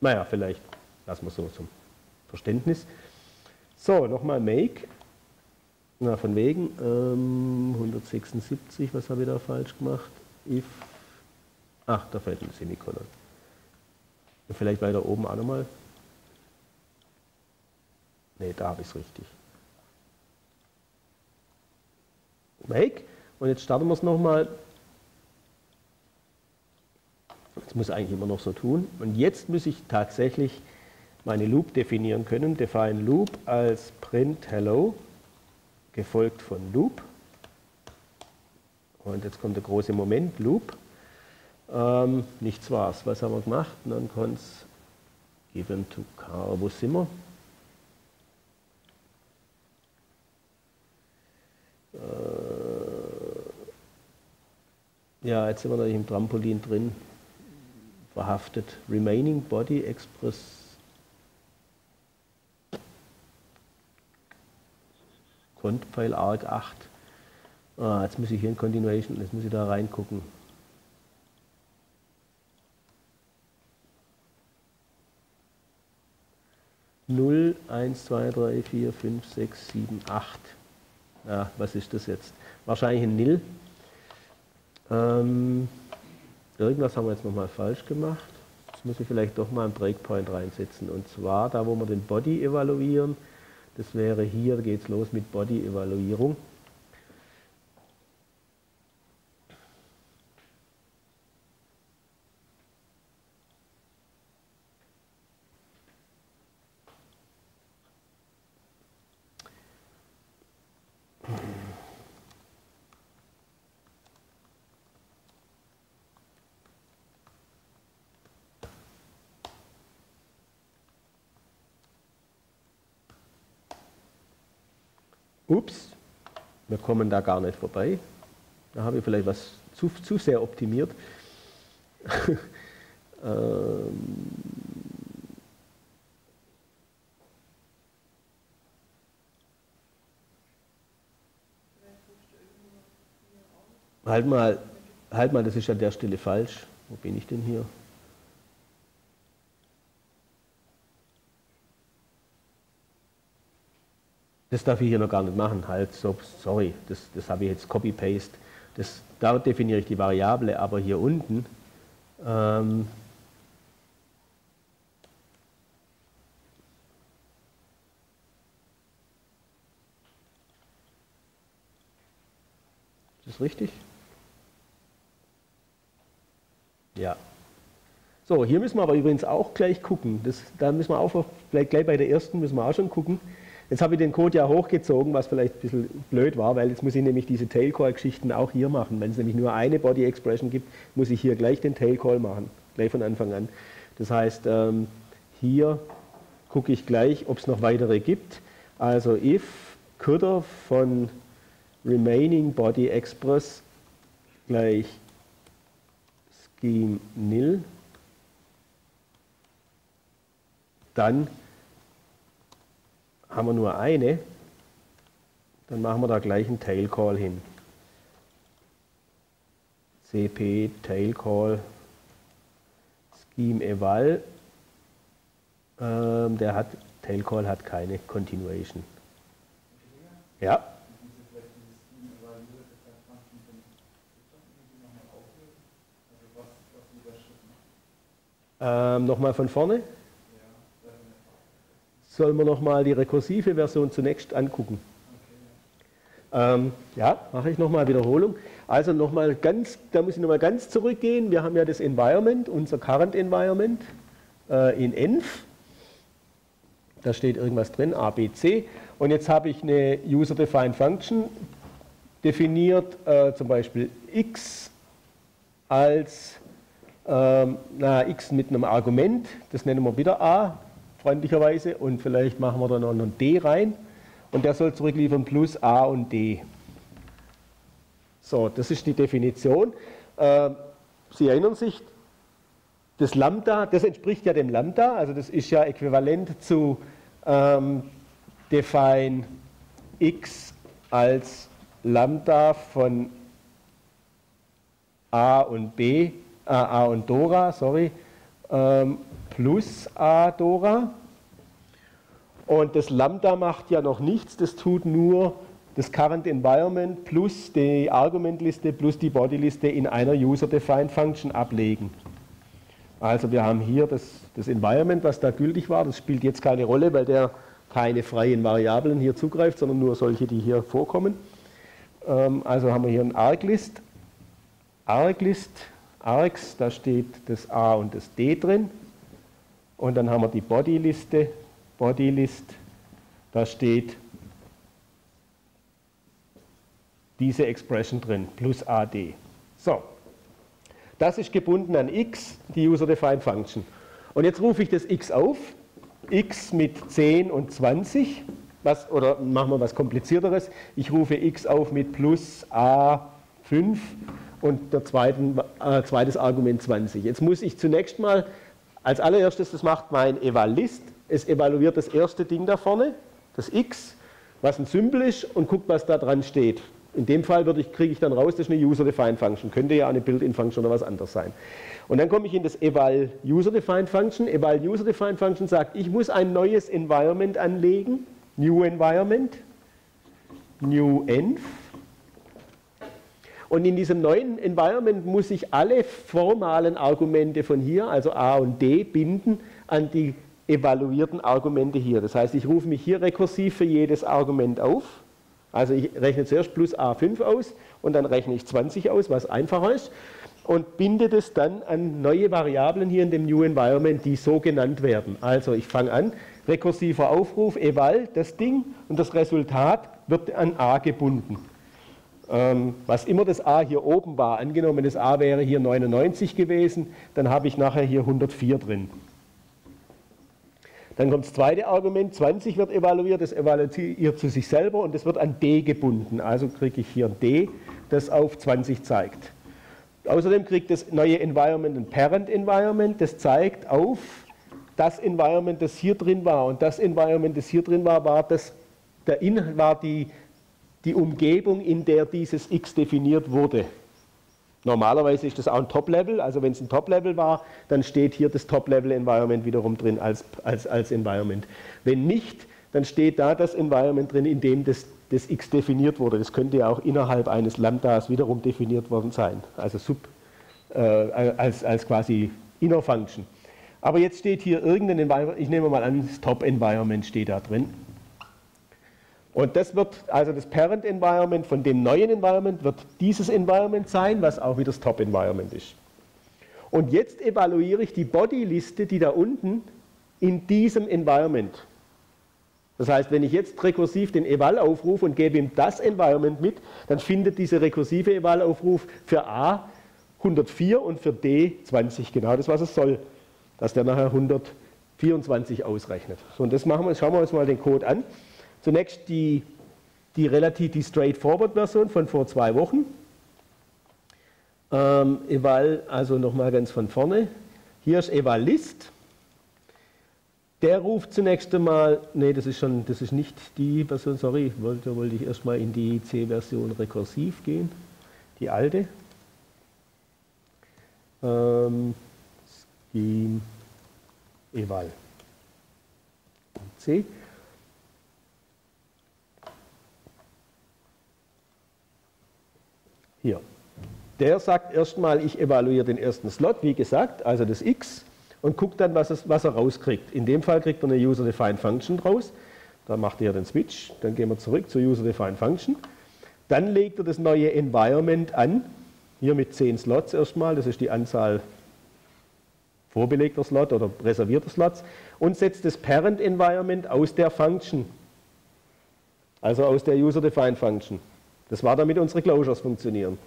Naja, vielleicht lassen wir so zum Verständnis. So, nochmal make. Na, von wegen. Ähm, 176, was habe ich da falsch gemacht? If. Ach, da fällt ein Semikolon. Vielleicht weiter oben auch nochmal. Ne, da habe ich es richtig. Make. Und jetzt starten wir es nochmal. Das muss eigentlich immer noch so tun. Und jetzt muss ich tatsächlich meine Loop definieren können. Define Loop als print hello, gefolgt von Loop. Und jetzt kommt der große Moment, Loop. Ähm, nichts war's. Was haben wir gemacht? Non-cons given to car. Wo sind wir? Äh, ja, jetzt sind wir natürlich im Trampolin drin, verhaftet. Remaining Body Express. Grundpfeil Arc 8. Ah, jetzt muss ich hier in Continuation, jetzt muss ich da reingucken. Null, eins, zwei, drei, vier, fünf, sechs, sieben, acht ja, was ist das jetzt? Wahrscheinlich ein Nil. Ähm, irgendwas haben wir jetzt nochmal falsch gemacht. Jetzt muss ich vielleicht doch mal einen Breakpoint reinsetzen. Und zwar da, wo wir den Body evaluieren. Das wäre hier, geht es los mit Body-Evaluierung. ups, wir kommen da gar nicht vorbei. Da habe ich vielleicht was zu, zu sehr optimiert. ähm, halt mal, halt mal, das ist an der Stelle falsch. Wo bin ich denn hier? Das darf ich hier noch gar nicht machen, halt, so, sorry, das, das habe ich jetzt Copy-Paste. Da definiere ich die Variable, aber hier unten ähm, Ist das richtig? Ja. So, hier müssen wir aber übrigens auch gleich gucken. Das, da müssen wir auch gleich, gleich bei der ersten müssen wir auch schon gucken. Jetzt habe ich den Code ja hochgezogen, was vielleicht ein bisschen blöd war, weil jetzt muss ich nämlich diese Tailcall-Geschichten auch hier machen. Wenn es nämlich nur eine Body Expression gibt, muss ich hier gleich den Tailcall machen, gleich von Anfang an. Das heißt, ähm, hier gucke ich gleich, ob es noch weitere gibt. Also if coulda von remaining body express gleich scheme nil, dann haben wir nur eine, dann machen wir da gleich einen Tail Call hin. cp Tail Call scheme eval, ähm, der hat Tail Call hat keine Continuation. Ja. Ähm, Nochmal von vorne. Sollen wir nochmal die rekursive Version zunächst angucken? Ähm, ja, mache ich nochmal Wiederholung. Also nochmal ganz, da muss ich nochmal ganz zurückgehen. Wir haben ja das Environment, unser Current Environment äh, in env. Da steht irgendwas drin, A, B, C. Und jetzt habe ich eine User-Defined Function definiert, äh, zum Beispiel x als ähm, na, x mit einem Argument, das nennen wir wieder a, freundlicherweise, und vielleicht machen wir da noch ein d rein, und der soll zurückliefern plus a und d. So, das ist die Definition. Äh, Sie erinnern sich, das Lambda, das entspricht ja dem Lambda, also das ist ja äquivalent zu ähm, define x als Lambda von a und b A und Dora, sorry, ähm, plus A Dora. Und das Lambda macht ja noch nichts, das tut nur das Current Environment plus die Argumentliste plus die Bodyliste in einer User-Defined Function ablegen. Also wir haben hier das, das Environment, was da gültig war, das spielt jetzt keine Rolle, weil der keine freien Variablen hier zugreift, sondern nur solche, die hier vorkommen. Ähm, also haben wir hier ein Arglist. Arglist Arcs, da steht das A und das D drin. Und dann haben wir die Bodyliste, Bodylist, da steht diese Expression drin, plus AD. So, das ist gebunden an x, die User-Defined Function. Und jetzt rufe ich das x auf, x mit 10 und 20, was, oder machen wir was komplizierteres, ich rufe x auf mit plus a5 und der zweiten, äh, zweites Argument 20. Jetzt muss ich zunächst mal, als allererstes, das macht mein Eval-List, es evaluiert das erste Ding da vorne, das x, was ein Symbol ist und guckt, was da dran steht. In dem Fall ich, kriege ich dann raus, das ist eine User-Defined Function. Könnte ja eine Built-in-Function oder was anderes sein. Und dann komme ich in das eval User-Defined Function. Eval User-Defined Function sagt, ich muss ein neues Environment anlegen. New Environment. New Env. Und in diesem neuen Environment muss ich alle formalen Argumente von hier, also A und D, binden an die evaluierten Argumente hier. Das heißt, ich rufe mich hier rekursiv für jedes Argument auf. Also ich rechne zuerst plus A5 aus und dann rechne ich 20 aus, was einfacher ist, und binde das dann an neue Variablen hier in dem New Environment, die so genannt werden. Also ich fange an, rekursiver Aufruf, eval, das Ding, und das Resultat wird an A gebunden. Ähm, was immer das a hier oben war, angenommen das a wäre hier 99 gewesen, dann habe ich nachher hier 104 drin. Dann kommt das zweite Argument, 20 wird evaluiert, das evaluiert zu sich selber und das wird an d gebunden. Also kriege ich hier ein d, das auf 20 zeigt. Außerdem kriegt das neue Environment ein Parent Environment, das zeigt auf das Environment, das hier drin war. Und das Environment, das hier drin war, war, das, der In, war die die Umgebung, in der dieses x definiert wurde. Normalerweise ist das auch ein Top-Level, also wenn es ein Top-Level war, dann steht hier das Top-Level-Environment wiederum drin als, als, als Environment. Wenn nicht, dann steht da das Environment drin, in dem das, das x definiert wurde. Das könnte ja auch innerhalb eines Lambdas wiederum definiert worden sein, also sub, äh, als, als quasi Inner Function. Aber jetzt steht hier irgendein Environment, ich nehme mal an, das Top-Environment steht da drin. Und das wird, also das Parent Environment von dem neuen Environment wird dieses Environment sein, was auch wieder das Top Environment ist. Und jetzt evaluiere ich die Body-Liste, die da unten in diesem Environment. Das heißt, wenn ich jetzt rekursiv den Eval aufrufe und gebe ihm das Environment mit, dann findet dieser rekursive Eval-Aufruf für A 104 und für D 20, genau das, was es soll, dass der nachher 124 ausrechnet. So, und das machen wir, schauen wir uns mal den Code an. Zunächst die, die relativ die Straightforward-Version von vor zwei Wochen. Ähm, Eval, also nochmal ganz von vorne. Hier ist Eval List. Der ruft zunächst einmal, nee, das ist schon, das ist nicht die Version, sorry, wollte, wollte ich erstmal in die C-Version rekursiv gehen, die alte. Ähm, Scheme Eval. C. Hier. Der sagt erstmal, ich evaluiere den ersten Slot, wie gesagt, also das X, und guckt dann, was, es, was er rauskriegt. In dem Fall kriegt er eine User-Defined Function raus. Da macht er den Switch. Dann gehen wir zurück zur User-Defined Function. Dann legt er das neue Environment an. Hier mit 10 Slots erstmal. Das ist die Anzahl vorbelegter Slots oder reservierter Slots. Und setzt das Parent Environment aus der Function. Also aus der User-Defined Function. Das war damit unsere Closures funktionieren.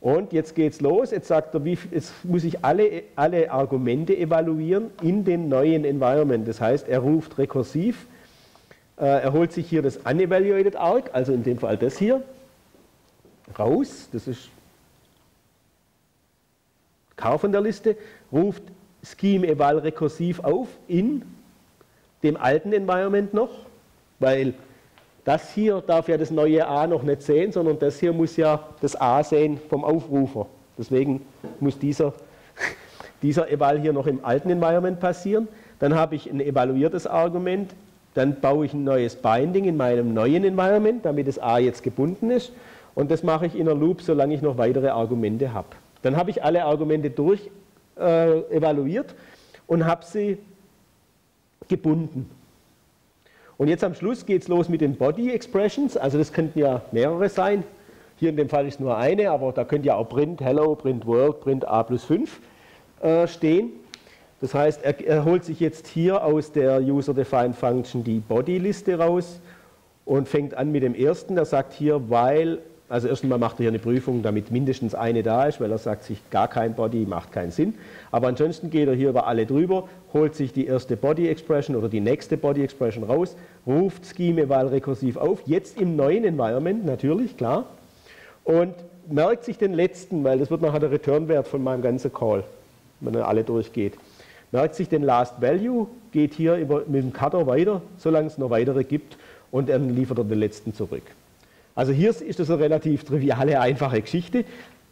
Und jetzt geht es los. Jetzt sagt er, wie, jetzt muss ich alle, alle Argumente evaluieren in dem neuen Environment. Das heißt, er ruft rekursiv, äh, er holt sich hier das Unevaluated Arc, also in dem Fall das hier, raus. Das ist K von der Liste, ruft Scheme eval rekursiv auf in dem alten Environment noch, weil das hier darf ja das neue A noch nicht sehen, sondern das hier muss ja das A sehen vom Aufrufer. Deswegen muss dieser, dieser Eval hier noch im alten Environment passieren. Dann habe ich ein evaluiertes Argument. Dann baue ich ein neues Binding in meinem neuen Environment, damit das A jetzt gebunden ist. Und das mache ich in einer Loop, solange ich noch weitere Argumente habe. Dann habe ich alle Argumente durch äh, evaluiert und habe sie gebunden. Und jetzt am Schluss geht es los mit den Body Expressions, also das könnten ja mehrere sein. Hier in dem Fall ist nur eine, aber da könnte ja auch Print Hello, Print World, Print A plus 5 äh, stehen. Das heißt, er, er, holt sich jetzt hier aus der User-Defined Function die Body-Liste raus und fängt an mit dem ersten. Er sagt hier, weil also erstmal macht er hier eine Prüfung, damit mindestens eine da ist, weil er sagt sich, gar kein Body macht keinen Sinn. Aber ansonsten geht er hier über alle drüber, holt sich die erste Body Expression oder die nächste Body Expression raus, ruft Scheme Eval rekursiv auf, jetzt im neuen Environment natürlich, klar, und merkt sich den letzten, weil das wird nachher der Return-Wert von meinem ganzen Call, wenn er alle durchgeht. Merkt sich den Last Value, geht hier mit dem Cutter weiter, solange es noch weitere gibt, und dann liefert er den letzten zurück. Also hier ist das eine relativ triviale, einfache Geschichte.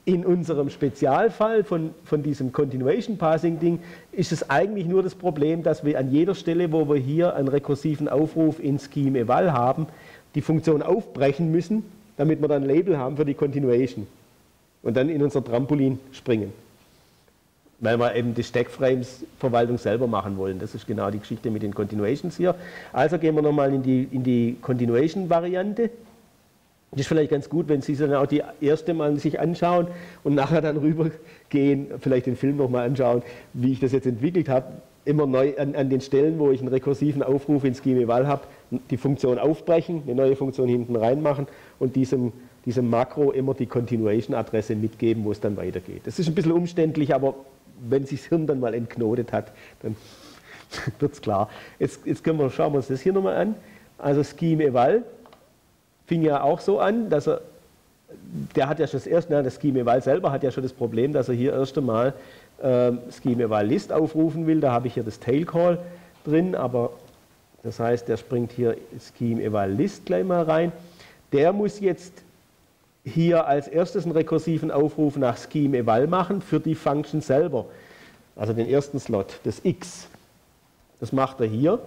In unserem Spezialfall von, von diesem Continuation Passing Ding ist es eigentlich nur das Problem, dass wir an jeder Stelle, wo wir hier einen rekursiven Aufruf in Scheme Eval haben, die Funktion aufbrechen müssen, damit wir dann ein Label haben für die Continuation und dann in unser Trampolin springen. Weil wir eben die Stackframes-Verwaltung selber machen wollen. Das ist genau die Geschichte mit den Continuations hier. Also gehen wir nochmal in die, in die Continuation-Variante. Das ist vielleicht ganz gut, wenn Sie dann auch die erste Mal sich anschauen und nachher dann rübergehen, vielleicht den Film nochmal anschauen, wie ich das jetzt entwickelt habe. Immer neu an, an, den Stellen, wo ich einen rekursiven Aufruf in Scheme Eval habe, die Funktion aufbrechen, eine neue Funktion hinten reinmachen und diesem, diesem Makro immer die Continuation-Adresse mitgeben, wo es dann weitergeht. Das ist ein bisschen umständlich, aber wenn sich das Hirn dann mal entknotet hat, dann wird es klar. Jetzt, jetzt können wir, schauen wir uns das hier nochmal an. Also Scheme Eval fing ja auch so an, dass er, der hat ja schon das erste, ne, das Scheme-Eval selber hat ja schon das Problem, dass er hier erst einmal äh, Scheme-Eval-List aufrufen will. Da habe ich hier das Tail-Call drin, aber das heißt, der springt hier Scheme-Eval-List gleich mal rein. Der muss jetzt hier als erstes einen rekursiven Aufruf nach Scheme-Eval machen für die Function selber. Also den ersten Slot, das X. Das macht er hier.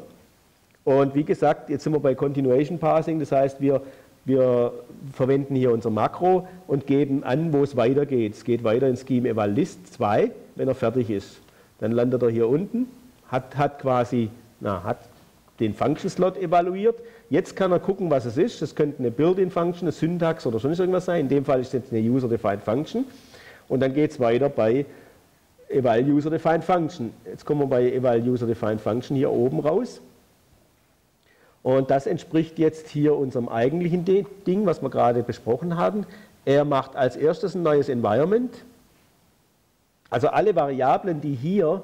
Und wie gesagt, jetzt sind wir bei Continuation Passing, das heißt, wir wir verwenden hier unser Makro und geben an, wo es weitergeht. Es geht weiter in Scheme Eval List 2, wenn er fertig ist. Dann landet er hier unten, hat, hat quasi, na, hat, den Function-Slot evaluiert. Jetzt kann er gucken, was es ist. Das könnte eine Built-in-Function, eine Syntax oder sonst irgendwas sein. In dem Fall ist es jetzt eine User-Defined Function. Und dann geht es weiter bei Eval User-Defined Function. Jetzt kommen wir bei Eval User-Defined Function hier oben raus. Und das entspricht jetzt hier unserem eigentlichen Ding, was wir gerade besprochen haben. Er macht als erstes ein neues Environment. Also alle Variablen, die hier,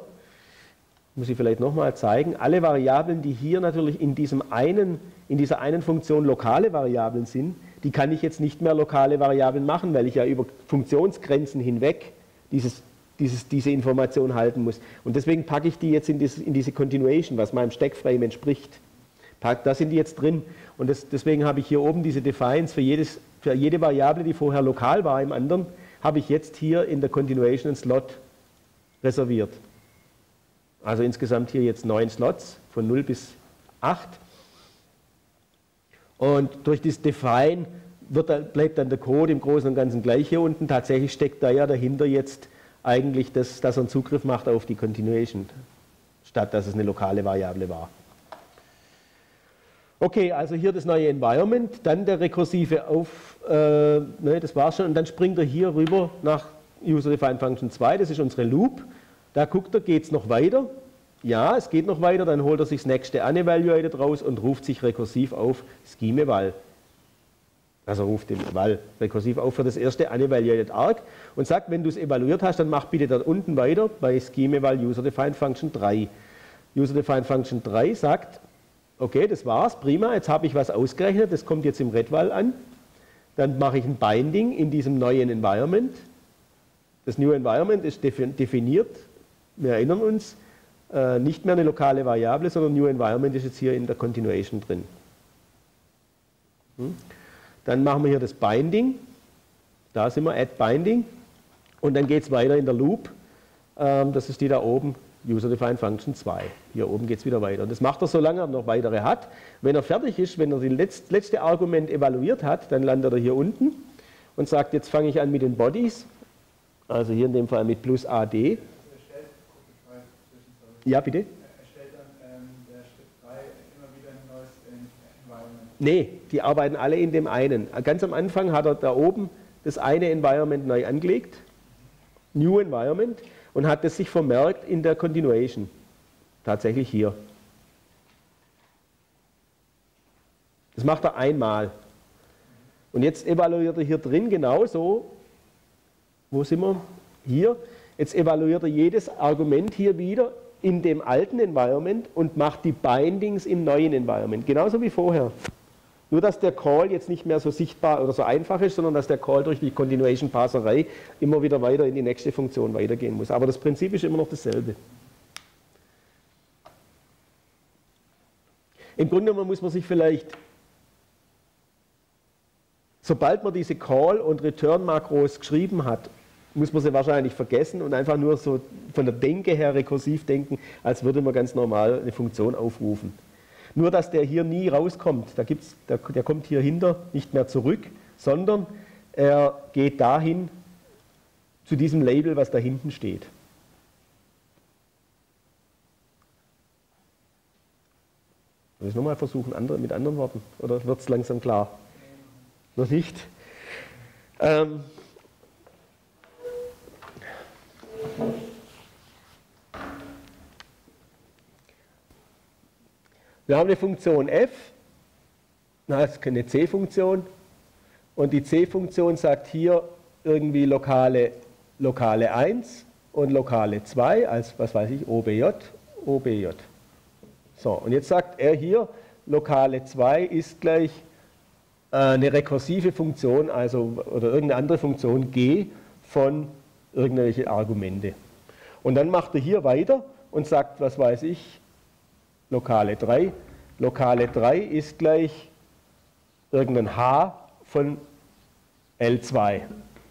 muss ich vielleicht nochmal zeigen, alle Variablen, die hier natürlich in, diesem einen, in dieser einen Funktion lokale Variablen sind, die kann ich jetzt nicht mehr lokale Variablen machen, weil ich ja über Funktionsgrenzen hinweg dieses, dieses, diese Information halten muss. Und deswegen packe ich die jetzt in, dieses, in diese Continuation, was meinem Stackframe entspricht. Da sind die jetzt drin. Und das, deswegen habe ich hier oben diese Defines für, jedes, für jede Variable, die vorher lokal war im anderen, habe ich jetzt hier in der Continuation einen Slot reserviert. Also insgesamt hier jetzt neun Slots von 0 bis 8. Und durch das Define wird, bleibt dann der Code im Großen und Ganzen gleich hier unten. Tatsächlich steckt da ja dahinter jetzt eigentlich, das, dass er einen Zugriff macht auf die Continuation, statt dass es eine lokale Variable war. Okay, also hier das neue Environment, dann der rekursive Auf, äh, ne, das war schon, und dann springt er hier rüber nach User-Defined Function 2, das ist unsere Loop. Da guckt er, geht es noch weiter? Ja, es geht noch weiter, dann holt er sich das nächste Unevaluated raus und ruft sich rekursiv auf Scheme Eval. Also ruft den Eval rekursiv auf für das erste Unevaluated Arc und sagt, wenn du es evaluiert hast, dann mach bitte dort unten weiter bei Scheme Eval User-Defined Function 3. User-Defined Function 3 sagt, okay, das war's, prima, jetzt habe ich was ausgerechnet, das kommt jetzt im Redwall an. Dann mache ich ein Binding in diesem neuen Environment. Das New Environment ist definiert, wir erinnern uns, äh, nicht mehr eine lokale Variable, sondern New Environment ist jetzt hier in der Continuation drin. Hm? Dann machen wir hier das Binding, da sind wir, Add Binding, und dann geht es weiter in der Loop, ähm, das ist die da oben, User-Defined Function 2. Hier oben geht es wieder weiter. Und das macht er, solange er noch weitere hat. Wenn er fertig ist, wenn er das letzte Argument evaluiert hat, dann landet er hier unten und sagt, jetzt fange ich an mit den Bodies. Also hier in dem Fall mit plus AD. Ja, bitte? Nee, die arbeiten alle in dem einen. Ganz am Anfang hat er da oben das eine Environment neu angelegt, New Environment, und hat es sich vermerkt in der Continuation. Tatsächlich hier. Das macht er einmal. Und jetzt evaluiert er hier drin genauso. Wo sind wir? Hier. Jetzt evaluiert er jedes Argument hier wieder in dem alten Environment und macht die Bindings im neuen Environment. Genauso wie vorher. Nur, dass der Call jetzt nicht mehr so sichtbar oder so einfach ist, sondern dass der Call durch die Continuation-Parserei immer wieder weiter in die nächste Funktion weitergehen muss. Aber das Prinzip ist immer noch dasselbe. Im Grunde genommen muss man sich vielleicht, sobald man diese Call- und Return-Makros geschrieben hat, muss man sie wahrscheinlich vergessen und einfach nur so von der Denke her rekursiv denken, als würde man ganz normal eine Funktion aufrufen. Nur, dass der hier nie rauskommt. Da gibt's, der, der kommt hier hinter nicht mehr zurück, sondern er geht dahin zu diesem Label, was da hinten steht. Soll ich es nochmal versuchen, andere, mit anderen Worten? Oder wird es langsam klar? Noch nicht? Ähm, Wir haben eine Funktion f, das ist eine c-Funktion, und die c-Funktion sagt hier irgendwie lokale, lokale 1 und lokale 2 als, was weiß ich, OBJ, OBJ. So, und jetzt sagt er hier, lokale 2 ist gleich äh, eine rekursive Funktion, also oder irgendeine andere Funktion g von irgendwelche Argumente. Und dann macht er hier weiter und sagt, was weiß ich, lokale 3. Lokale 3 ist gleich irgendein h von L2.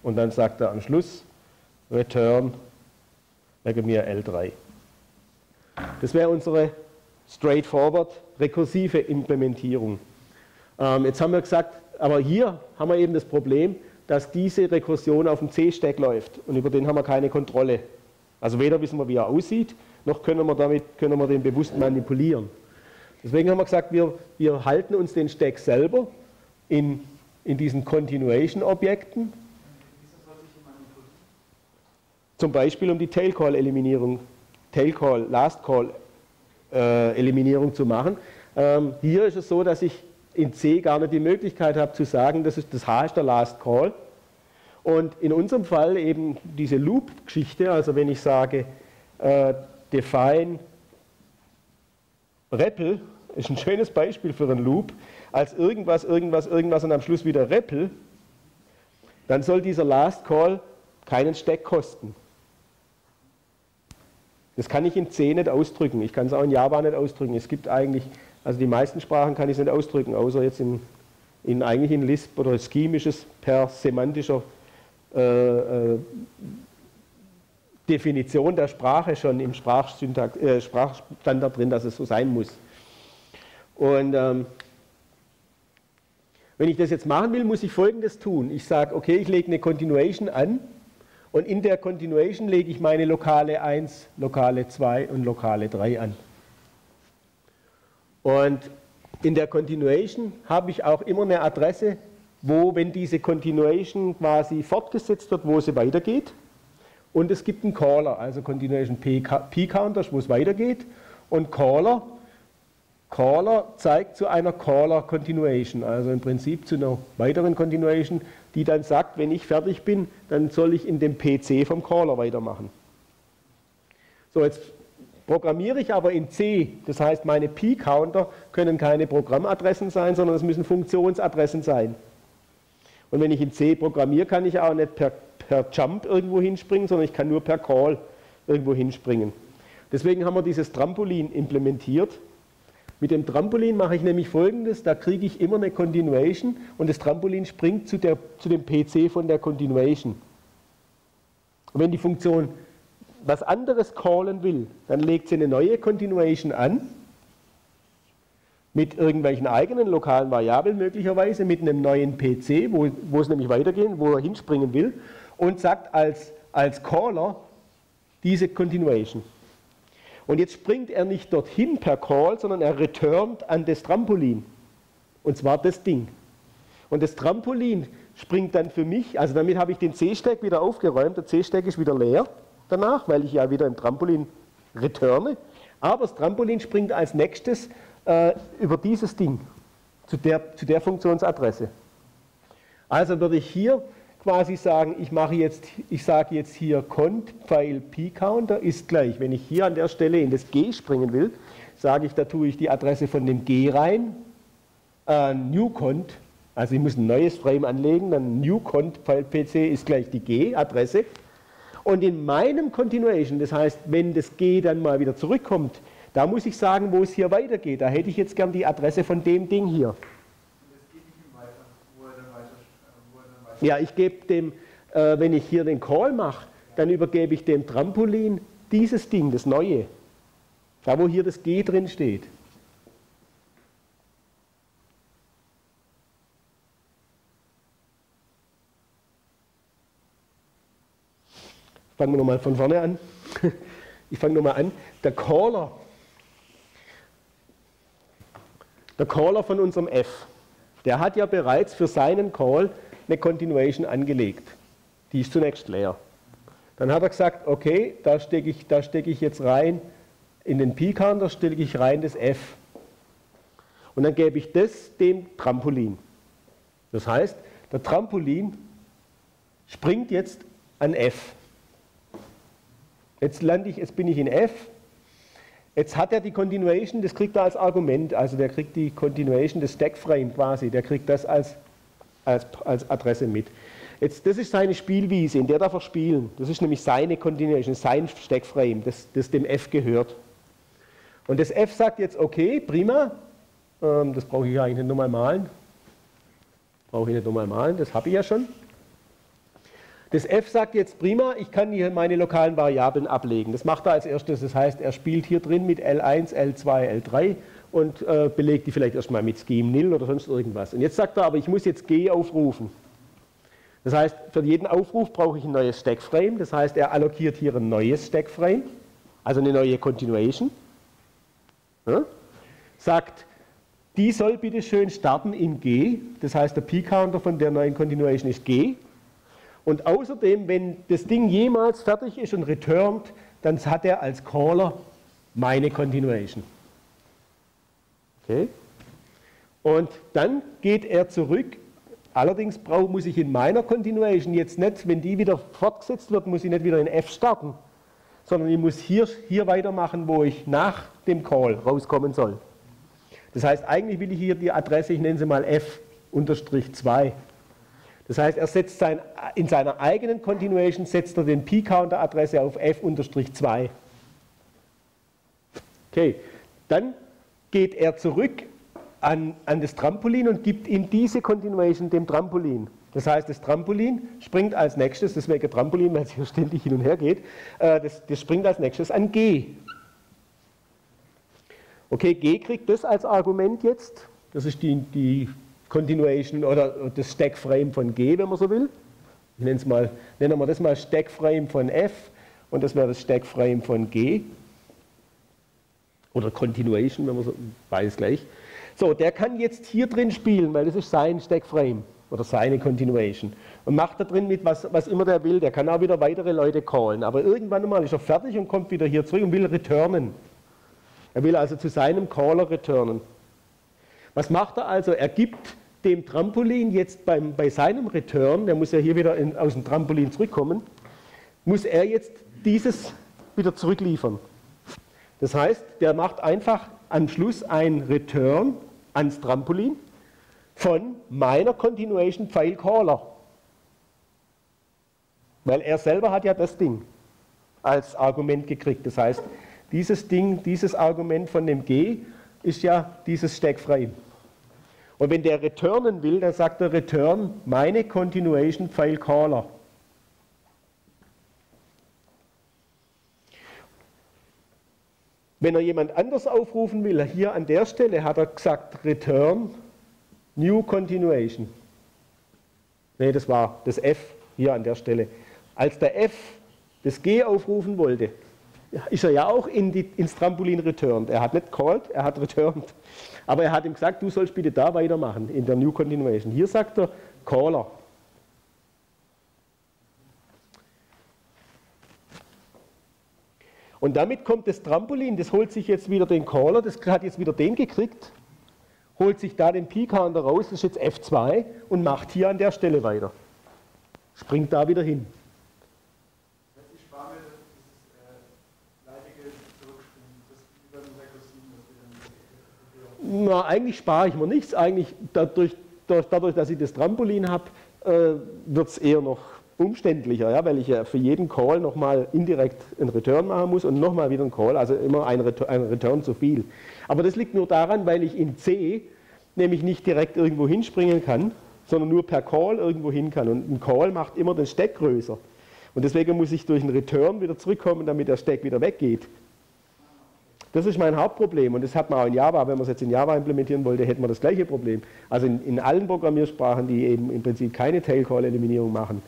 Und dann sagt er am Schluss, return, sage mir L3. Das wäre unsere straightforward rekursive Implementierung. Ähm, jetzt haben wir gesagt, aber hier haben wir eben das Problem, dass diese Rekursion auf dem C-Stack läuft und über den haben wir keine Kontrolle. Also weder wissen wir, wie er aussieht, noch können wir, damit, können wir den bewusst manipulieren. Deswegen haben wir gesagt, wir, wir halten uns den Stack selber in, in diesen Continuation-Objekten. Zum Beispiel um die Tail-Call-Eliminierung, Tail-Call, Last-Call-Eliminierung äh, zu machen. Ähm, hier ist es so, dass ich in C gar nicht die Möglichkeit habe zu sagen, das, ist, das H ist der Last Call. Und in unserem Fall eben diese Loop-Geschichte, also wenn ich sage, äh, define REPL, ist ein schönes Beispiel für einen Loop, als irgendwas, irgendwas, irgendwas und am Schluss wieder REPL, dann soll dieser Last Call keinen Stack kosten. Das kann ich in C nicht ausdrücken. Ich kann es auch in Java nicht ausdrücken. Es gibt eigentlich, also die meisten Sprachen kann ich es nicht ausdrücken, außer jetzt in, in eigentlich in Lisp oder Scheme ist es per semantischer äh, äh, Definition der Sprache schon im äh, Sprachstandard drin, dass es so sein muss. Und ähm, wenn ich das jetzt machen will, muss ich Folgendes tun. Ich sage, okay, ich lege eine Continuation an und in der Continuation lege ich meine lokale 1, lokale 2 und lokale 3 an. Und in der Continuation habe ich auch immer eine Adresse, wo, wenn diese Continuation quasi fortgesetzt wird, wo sie weitergeht. Und es gibt einen Caller, also Continuation P-Counter, wo es weitergeht. Und Caller, Caller zeigt zu einer Caller Continuation, also im Prinzip zu einer weiteren Continuation, die dann sagt, wenn ich fertig bin, dann soll ich in dem PC vom Caller weitermachen. So, jetzt programmiere ich aber in C, das heißt meine P-Counter können keine Programmadressen sein, sondern es müssen Funktionsadressen sein. Und wenn ich in C programmiere, kann ich auch nicht per, per Jump irgendwo hinspringen, sondern ich kann nur per Call irgendwo hinspringen. Deswegen haben wir dieses Trampolin implementiert. Mit dem Trampolin mache ich nämlich folgendes, da kriege ich immer eine Continuation und das Trampolin springt zu, der, zu dem PC von der Continuation. Und wenn die Funktion was anderes callen will, dann legt sie eine neue Continuation an mit irgendwelchen eigenen lokalen Variablen möglicherweise, mit einem neuen PC, wo, wo es nämlich weitergehen, wo er hinspringen will, und sagt als, als Caller diese Continuation. Und jetzt springt er nicht dorthin per Call, sondern er returnt an das Trampolin. Und zwar das Ding. Und das Trampolin springt dann für mich, also damit habe ich den C-Stack wieder aufgeräumt, der C-Stack ist wieder leer danach, weil ich ja wieder im Trampolin returne. Aber das Trampolin springt als nächstes äh, über dieses Ding zu der, zu der Funktionsadresse. Also würde ich hier quasi sagen, ich mache jetzt, ich sage jetzt hier cont File p counter ist gleich. Wenn ich hier an der Stelle in das G springen will, sage ich, da tue ich die Adresse von dem G rein, äh, new cont, also ich muss ein neues Frame anlegen, dann new cont File pc ist gleich die G-Adresse. Und in meinem Continuation, das heißt, wenn das G dann mal wieder zurückkommt, da muss ich sagen, wo es hier weitergeht. Da hätte ich jetzt gern die Adresse von dem Ding hier. Ja, ich gebe dem, äh, wenn ich hier den Call mache, dann übergebe ich dem Trampolin dieses Ding, das neue. Da, wo hier das G drin steht. Fangen wir nochmal von vorne an. Ich fange nochmal an. Der Caller Der Caller von unserem F, der hat ja bereits für seinen Call eine Continuation angelegt. Die ist zunächst leer. Dann hat er gesagt, okay, da stecke ich, steck ich jetzt rein, in den P-Counter stecke ich rein das F. Und dann gebe ich das dem Trampolin. Das heißt, der Trampolin springt jetzt an F. Jetzt lande ich, jetzt bin ich in F Jetzt hat er die Continuation, das kriegt er als Argument, also der kriegt die Continuation des Stackframe quasi, der kriegt das als, als, als Adresse mit. Jetzt, das ist seine Spielwiese, in der darf er spielen. Das ist nämlich seine Continuation, sein Stackframe, das, das dem F gehört. Und das F sagt jetzt, okay, prima, ähm, das brauche ich eigentlich nicht nochmal malen. Brauche ich nicht nochmal malen, das habe ich ja schon. Das f sagt jetzt prima, ich kann hier meine lokalen Variablen ablegen. Das macht er als erstes. Das heißt, er spielt hier drin mit L1, L2, L3 und äh, belegt die vielleicht erstmal mit Scheme nil oder sonst irgendwas. Und jetzt sagt er aber, ich muss jetzt G aufrufen. Das heißt, für jeden Aufruf brauche ich ein neues Stackframe. Das heißt, er allokiert hier ein neues Stackframe, also eine neue Continuation. Ja? sagt, die soll bitte schön starten in G, das heißt der P-Counter von der neuen Continuation ist G. Und außerdem, wenn das Ding jemals fertig ist und returnt, dann hat er als Caller meine Continuation. Okay? Und dann geht er zurück. Allerdings muss ich in meiner Continuation jetzt nicht, wenn die wieder fortgesetzt wird, muss ich nicht wieder in F starten, sondern ich muss hier, hier weitermachen, wo ich nach dem Call rauskommen soll. Das heißt, eigentlich will ich hier die Adresse, ich nenne sie mal f-2. Das heißt, er setzt sein, in seiner eigenen Continuation setzt er den P-Counter-Adresse auf f-2. Okay, dann geht er zurück an, an das Trampolin und gibt ihm diese Continuation dem Trampolin. Das heißt, das Trampolin springt als nächstes, deswegen Trampolin, weil es hier ständig hin und her geht, äh, das, das springt als nächstes an G. Okay, G kriegt das als Argument jetzt. Das ist die, die Continuation oder das Stack-Frame von G, wenn man so will. Ich nenne es mal, nennen wir das mal Stack-Frame von F und das wäre das Stack-Frame von G. Oder Continuation, wenn man so, beides gleich. So, der kann jetzt hier drin spielen, weil das ist sein Stack-Frame oder seine Continuation. Und macht da drin mit, was, was immer der will. Der kann auch wieder weitere Leute callen. Aber irgendwann mal ist er fertig und kommt wieder hier zurück und will returnen. Er will also zu seinem Caller returnen. Was macht er also? Er gibt dem Trampolin jetzt beim, bei seinem Return, der muss ja hier wieder in, aus dem Trampolin zurückkommen, muss er jetzt dieses wieder zurückliefern. Das heißt, der macht einfach am Schluss ein Return ans Trampolin von meiner Continuation File Caller. Weil er selber hat ja das Ding als Argument gekriegt. Das heißt, dieses Ding, dieses Argument von dem G ist ja dieses Stack. Und wenn der returnen will, dann sagt er return meine Continuation File Caller. Wenn er jemand anders aufrufen will, hier an der Stelle hat er gesagt return new continuation. Ne, das war das F hier an der Stelle. Als der F das G aufrufen wollte, ist er ja auch in die, ins Trampolin returned. Er hat nicht called, er hat returned. Aber er hat ihm gesagt, du sollst bitte da weitermachen, in der New Continuation. Hier sagt er Caller. Und damit kommt das Trampolin, das holt sich jetzt wieder den Caller, das hat jetzt wieder den gekriegt, holt sich da den P-Counter raus, das ist jetzt F2 und macht hier an der Stelle weiter. Springt da wieder hin. Na, eigentlich spare ich mir nichts. Eigentlich dadurch, dadurch dass ich das Trampolin habe, äh, wird es eher noch umständlicher, ja, weil ich ja für jeden Call nochmal indirekt einen Return machen muss und nochmal wieder einen Call, also immer ein Return, Return zu viel. Aber das liegt nur daran, weil ich in C nämlich nicht direkt irgendwo hinspringen kann, sondern nur per Call irgendwo hin kann. Und ein Call macht immer den Stack größer. Und deswegen muss ich durch einen Return wieder zurückkommen, damit der Stack wieder weggeht. Das ist mein Hauptproblem und das hat man auch in Java. Wenn man es jetzt in Java implementieren wollte, hätten wir das gleiche Problem. Also in, in allen Programmiersprachen, die eben im Prinzip keine Tail-Call-Eliminierung machen.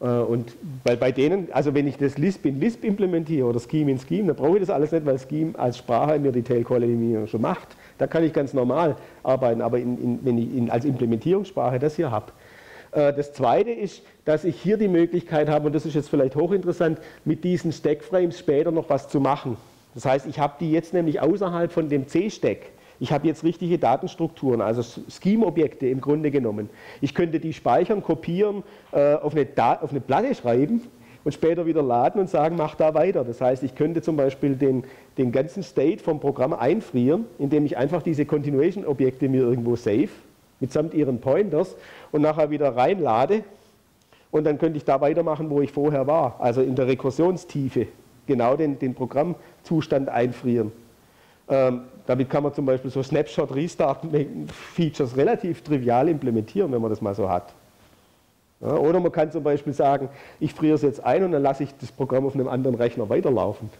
Äh, und weil bei denen, also wenn ich das Lisp in Lisp implementiere oder Scheme in Scheme, dann brauche ich das alles nicht, weil Scheme als Sprache mir die Tail-Call-Eliminierung schon macht. Da kann ich ganz normal arbeiten, aber in, in, wenn ich in, als Implementierungssprache das hier habe. Äh, das zweite ist, dass ich hier die Möglichkeit habe, und das ist jetzt vielleicht hochinteressant, mit diesen Stack-Frames später noch was zu machen. Das heißt, ich habe die jetzt nämlich außerhalb von dem C-Stack. Ich habe jetzt richtige Datenstrukturen, also Scheme-Objekte im Grunde genommen. Ich könnte die speichern, kopieren, äh, auf, eine auf, eine Platte schreiben und später wieder laden und sagen, mach da weiter. Das heißt, ich könnte zum Beispiel den, den ganzen State vom Programm einfrieren, indem ich einfach diese Continuation-Objekte mir irgendwo save, mitsamt ihren Pointers, und nachher wieder reinlade. Und dann könnte ich da weitermachen, wo ich vorher war, also in der Rekursionstiefe genau den, den Programmzustand einfrieren. Ähm, damit kann man zum Beispiel so Snapshot-Restart-Features relativ trivial implementieren, wenn man das mal so hat. Ja, oder man kann zum Beispiel sagen, ich friere es jetzt ein und dann lasse ich das Programm auf einem anderen Rechner weiterlaufen.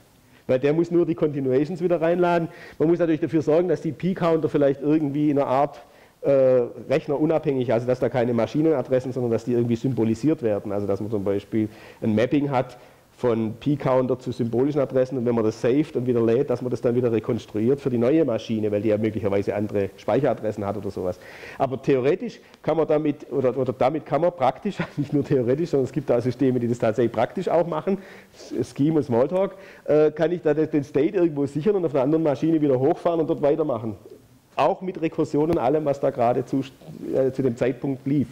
Weil der muss nur die Continuations wieder reinladen. Man muss natürlich dafür sorgen, dass die P-Counter vielleicht irgendwie in einer Art äh, rechnerunabhängig, also dass da keine Maschinenadressen, sondern dass die irgendwie symbolisiert werden. Also dass man zum Beispiel ein Mapping hat von P-Counter zu symbolischen Adressen und wenn man das saved und wieder lädt, dass man das dann wieder rekonstruiert für die neue Maschine, weil die ja möglicherweise andere Speicheradressen hat oder sowas. Aber theoretisch kann man damit, oder, oder damit kann man praktisch, nicht nur theoretisch, sondern es gibt da Systeme, die das tatsächlich praktisch auch machen, Scheme und Smalltalk, äh, kann ich da den State irgendwo sichern und auf einer anderen Maschine wieder hochfahren und dort weitermachen. Auch mit Rekursion und allem, was da gerade zu, äh, zu dem Zeitpunkt lief.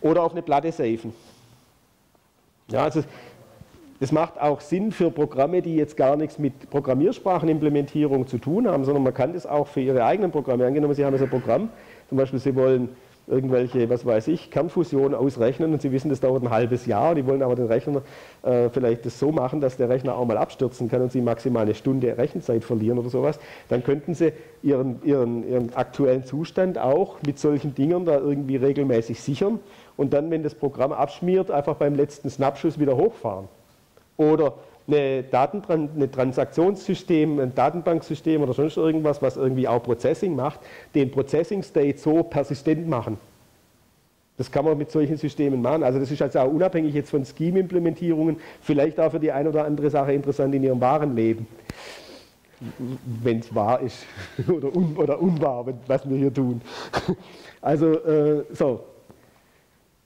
Oder auf eine Platte safen. Ja, also das macht auch Sinn für Programme, die jetzt gar nichts mit Programmiersprachenimplementierung zu tun haben, sondern man kann das auch für Ihre eigenen Programme. Angenommen, Sie haben also ein Programm, zum Beispiel Sie wollen irgendwelche, was weiß ich, Kernfusion ausrechnen und Sie wissen, das dauert ein halbes Jahr, die wollen aber den Rechner äh, vielleicht das so machen, dass der Rechner auch mal abstürzen kann und Sie maximal eine Stunde Rechenzeit verlieren oder sowas, dann könnten Sie Ihren, Ihren, Ihren aktuellen Zustand auch mit solchen Dingen da irgendwie regelmäßig sichern und dann, wenn das Programm abschmiert, einfach beim letzten Snapschuss wieder hochfahren oder eine Datentran ein Transaktionssystem, ein Datenbanksystem oder sonst irgendwas, was irgendwie auch Processing macht, den Processing State so persistent machen. Das kann man mit solchen Systemen machen. Also das ist also auch unabhängig jetzt von Scheme-Implementierungen, vielleicht auch für die eine oder andere Sache interessant in ihrem wahren Leben. Wenn es wahr ist oder, un oder unwahr, was wir hier tun. Also äh, so.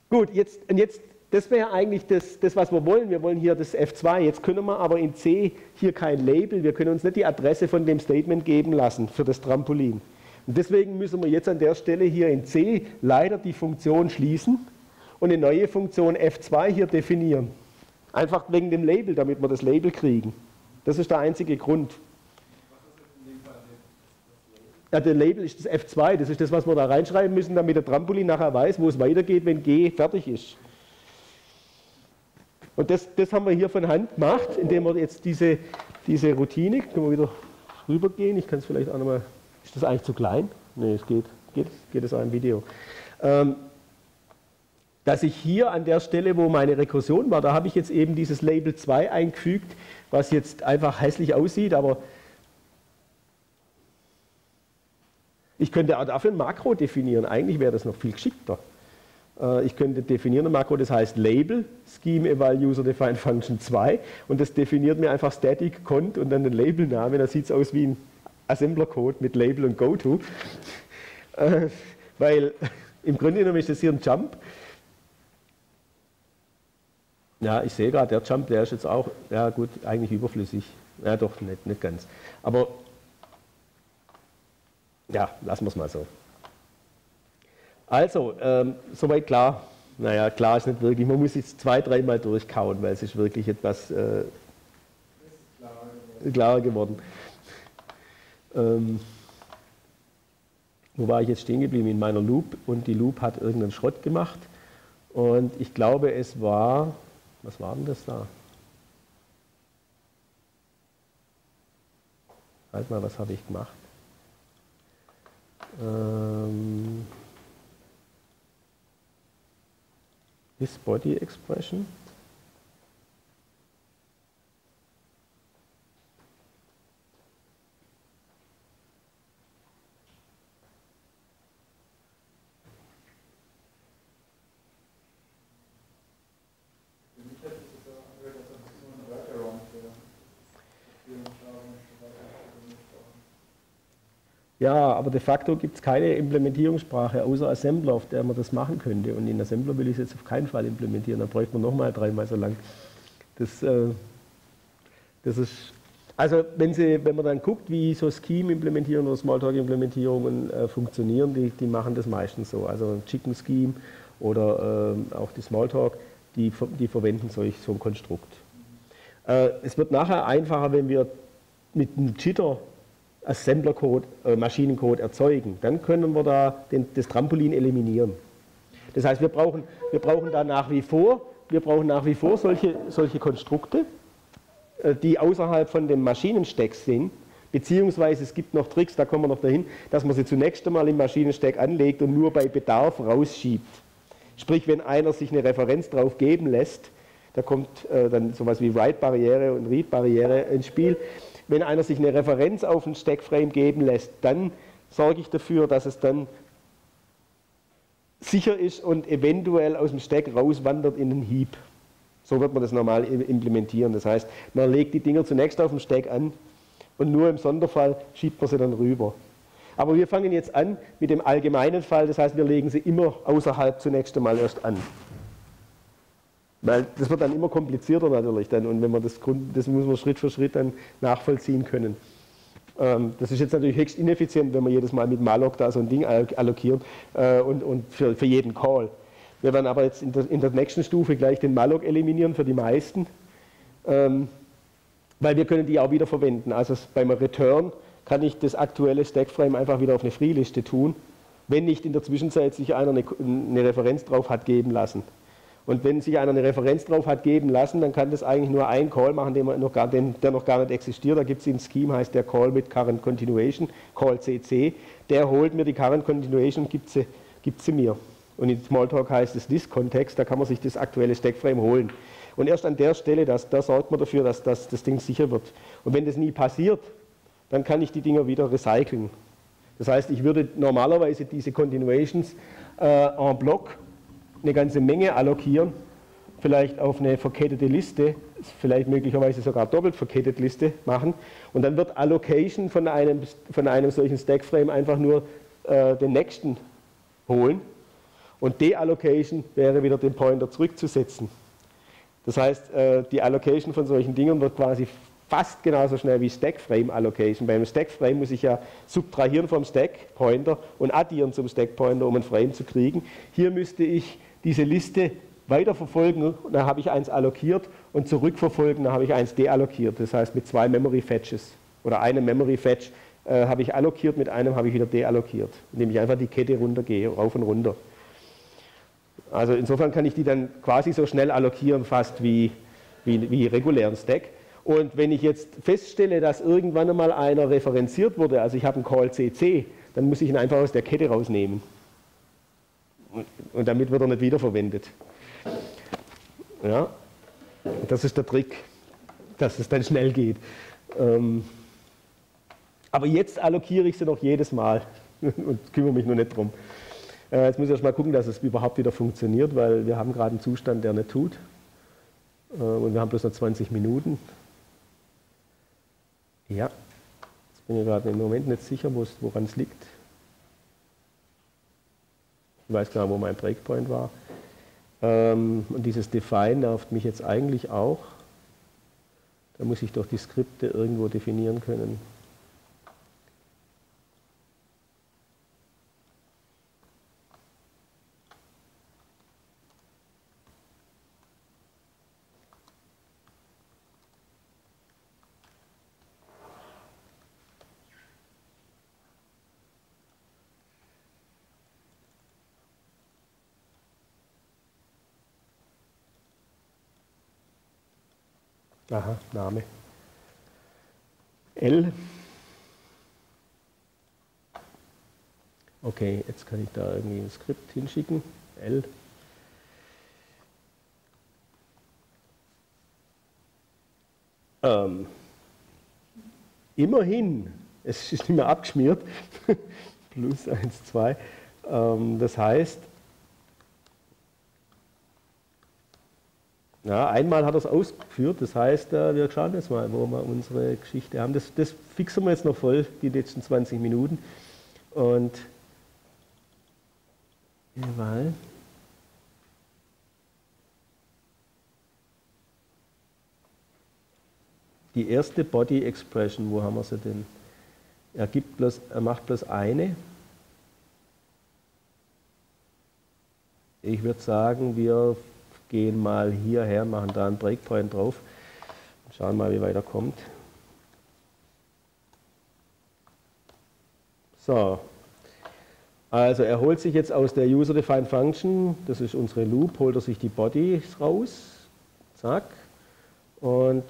Gut, jetzt, und jetzt das wäre eigentlich das, das, was wir wollen. Wir wollen hier das F2. Jetzt können wir aber in C hier kein Label. Wir können uns nicht die Adresse von dem Statement geben lassen für das Trampolin. Und deswegen müssen wir jetzt an der Stelle hier in C leider die Funktion schließen und eine neue Funktion F2 hier definieren. Einfach wegen dem Label, damit wir das Label kriegen. Das ist der einzige Grund. Ja, der Label ist das F2, das ist das, was wir da reinschreiben müssen, damit der Trampolin nachher weiß, wo es weitergeht, wenn G fertig ist. Und das, das haben wir hier von Hand gemacht, indem wir jetzt diese, diese Routine, können wir wieder rübergehen, ich kann es vielleicht auch nochmal, ist das eigentlich zu klein? Ne, es geht, geht, geht es auch im Video. Ähm, dass ich hier an der Stelle, wo meine Rekursion war, da habe ich jetzt eben dieses Label 2 eingefügt, was jetzt einfach hässlich aussieht, aber ich könnte auch dafür ein Makro definieren. Eigentlich wäre das noch viel geschickter. Äh, ich könnte definieren ein Makro, das heißt Label, Scheme Eval User Defined Function 2 und das definiert mir einfach Static Cont und dann den Labelname, da sieht es aus wie ein Assembler-Code mit Label und GoTo. Äh, weil im Grunde genommen ist das hier ein Jump. Ja, ich sehe gerade, der Jump, der ist jetzt auch, ja gut, eigentlich überflüssig. Ja, doch, nicht, nicht ganz. Aber ja, lassen wir es mal so. Also, ähm, soweit klar. Naja, klar ist nicht wirklich. Man muss jetzt zwei, dreimal durchkauen, weil es ist wirklich etwas äh, klarer geworden. Ähm, wo war ich jetzt stehen geblieben? In meiner Loop und die Loop hat irgendeinen Schrott gemacht. Und ich glaube, es war, was war denn das da? Halt mal, was habe ich gemacht? Ähm, is body expression. Ja, aber de facto gibt es keine Implementierungssprache außer Assembler, auf der man das machen könnte. Und in Assembler will ich es jetzt auf keinen Fall implementieren. Da bräuchte man nochmal dreimal so lang. Das, äh, das ist, also wenn, Sie, wenn man dann guckt, wie so Scheme-Implementierungen oder Smalltalk-Implementierungen äh, funktionieren, die, die machen das meistens so. Also ein Chicken Scheme oder äh, auch die Smalltalk, die, die verwenden solch, so ein Konstrukt. Äh, es wird nachher einfacher, wenn wir mit einem Jitter Assemblercode, äh, Maschinencode erzeugen, dann können wir da den, das Trampolin eliminieren. Das heißt, wir brauchen, wir brauchen da nach wie vor, wir brauchen nach wie vor solche, solche Konstrukte, äh, die außerhalb von dem Maschinensteck sind, beziehungsweise es gibt noch Tricks, da kommen wir noch dahin, dass man sie zunächst einmal im Maschinensteck anlegt und nur bei Bedarf rausschiebt. Sprich, wenn einer sich eine Referenz drauf geben lässt, da kommt äh, dann sowas wie Write-Barriere und Read-Barriere ins Spiel, wenn einer sich eine Referenz auf ein Stackframe geben lässt, dann sorge ich dafür, dass es dann sicher ist und eventuell aus dem Stack rauswandert in den Heap. So wird man das normal implementieren. Das heißt, man legt die Dinger zunächst auf dem Stack an und nur im Sonderfall schiebt man sie dann rüber. Aber wir fangen jetzt an mit dem allgemeinen Fall, das heißt, wir legen sie immer außerhalb zunächst einmal erst an. Weil das wird dann immer komplizierter natürlich dann und wenn man das, Grund, das muss man Schritt für Schritt dann nachvollziehen können. Ähm, das ist jetzt natürlich höchst ineffizient, wenn wir jedes Mal mit malloc da so ein Ding allokieren äh, und, und für, für jeden Call. Wir werden aber jetzt in der, in der nächsten Stufe gleich den malloc eliminieren für die meisten, ähm, weil wir können die auch wieder verwenden. Also beim Return kann ich das aktuelle Stackframe einfach wieder auf eine Freeliste tun, wenn nicht in der Zwischenzeit sich einer eine, eine Referenz drauf hat geben lassen. Und wenn sich einer eine Referenz drauf hat geben lassen, dann kann das eigentlich nur ein Call machen, den noch gar, den, der noch gar nicht existiert. Da gibt es im Scheme, heißt der Call mit Current Continuation, Call CC. Der holt mir die Current Continuation und gibt sie, gibt sie mir. Und in Smalltalk heißt es this Kontext, da kann man sich das aktuelle Stackframe holen. Und erst an der Stelle, das, da sorgt man dafür, dass, dass das Ding sicher wird. Und wenn das nie passiert, dann kann ich die Dinger wieder recyceln. Das heißt, ich würde normalerweise diese Continuations äh, en bloc eine ganze Menge allokieren, vielleicht auf eine verkettete Liste, vielleicht möglicherweise sogar doppelt verkettete Liste machen und dann wird Allocation von einem, von einem solchen Stackframe einfach nur äh, den nächsten holen und Deallocation wäre wieder den Pointer zurückzusetzen. Das heißt, äh, die Allocation von solchen Dingen wird quasi fast genauso schnell wie Stackframe Allocation. Beim Stackframe muss ich ja subtrahieren vom Stack Pointer und addieren zum Stack Pointer, um ein Frame zu kriegen. Hier müsste ich diese Liste weiterverfolgen, da habe ich eins allokiert und zurückverfolgen, da habe ich eins deallokiert. Das heißt mit zwei Memory Fetches oder einem Memory Fetch äh, habe ich allokiert, mit einem habe ich wieder deallokiert, indem ich einfach die Kette runtergehe, rauf und runter. Also insofern kann ich die dann quasi so schnell allokieren, fast wie, wie, wie regulären Stack. Und wenn ich jetzt feststelle, dass irgendwann einmal einer referenziert wurde, also ich habe einen Call CC, dann muss ich ihn einfach aus der Kette rausnehmen. Und damit wird er nicht wiederverwendet. Ja, das ist der Trick, dass es dann schnell geht. Ähm, aber jetzt allokiere ich sie noch jedes Mal und kümmere mich nur nicht drum. Äh, jetzt muss ich erst mal gucken, dass es überhaupt wieder funktioniert, weil wir haben gerade einen Zustand, der nicht tut. Äh, und wir haben bloß noch 20 Minuten. Ja, jetzt bin ich gerade im Moment nicht sicher, woran es liegt. Ich weiß gar nicht, wo mein Breakpoint war. Ähm, und dieses Define nervt mich jetzt eigentlich auch. Da muss ich doch die Skripte irgendwo definieren können. Aha, Name. L. Okay, jetzt kann ich da irgendwie ein Skript hinschicken. L. Ähm, immerhin, es ist nicht mehr abgeschmiert, plus 1, 2. Ähm, das heißt, Ja, einmal hat er es ausgeführt, das heißt, äh, wir schauen jetzt mal, wo wir unsere Geschichte haben. Das, das fixen wir jetzt noch voll, die letzten 20 Minuten. Und jawohl. Die erste Body Expression, wo haben wir sie denn? Er, gibt bloß, er macht bloß eine. Ich würde sagen, wir gehen mal hierher, machen da einen Breakpoint drauf. Und schauen mal, wie weit er kommt. So, also er holt sich jetzt aus der User-Defined Function, das ist unsere Loop, holt er sich die Bodies raus, zack, und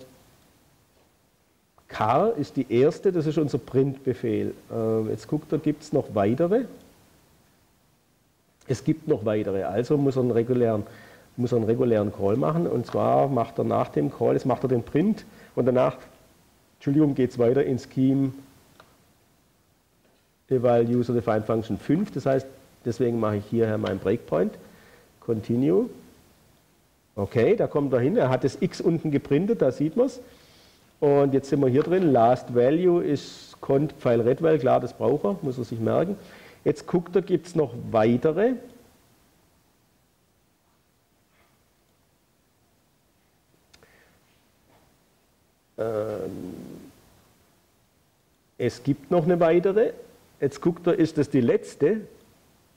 car ist die erste, das ist unser Print-Befehl. Ähm, jetzt guckt er, gibt es noch weitere? Es gibt noch weitere, also muss er einen regulären muss er einen regulären Call machen und zwar macht er nach dem Call, jetzt macht er den Print und danach, Entschuldigung, geht es weiter in Scheme eval user defined function 5, das heißt, deswegen mache ich hierher meinen Breakpoint, continue, Okay, da kommt er hin. Er hat das X unten geprintet, da sieht man es. Und jetzt sind wir hier drin. Last Value ist Cont Pfeil Redwell, klar, das braucht er, muss er sich merken. Jetzt guckt er, gibt es noch weitere. Es gibt noch eine weitere. Jetzt guckt er, ist das die letzte?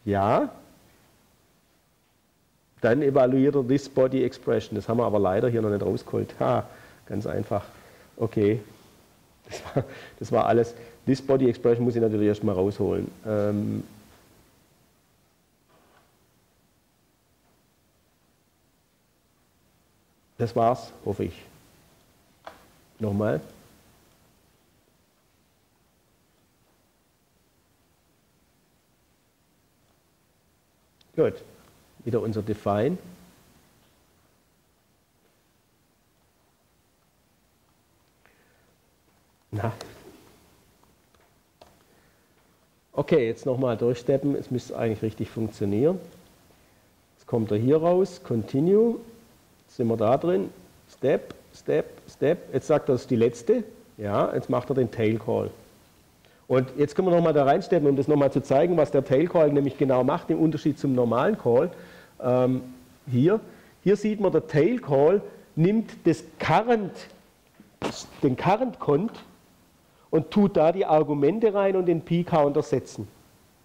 Ja. Dann evaluiert er this body expression. Das haben wir aber leider hier noch nicht rausgeholt. Ha, ganz einfach. Okay. Das war, das war alles. This body expression muss ich natürlich erstmal rausholen. Ähm, das war's, hoffe ich. Nochmal. Gut, wieder unser Define. Na. Okay, jetzt nochmal durchsteppen. Es müsste eigentlich richtig funktionieren. Jetzt kommt er hier raus. Continue. Jetzt sind wir da drin. Step, Step, Step. Jetzt sagt er, das ist die letzte. Ja, jetzt macht er den Tail Call. Und jetzt können wir nochmal da reinsteppen, um das nochmal zu zeigen, was der Tail Call nämlich genau macht, im Unterschied zum normalen Call. Ähm, hier, hier sieht man, der Tail Call nimmt das Current, den Current Cont und tut da die Argumente rein und den P-Counter setzen,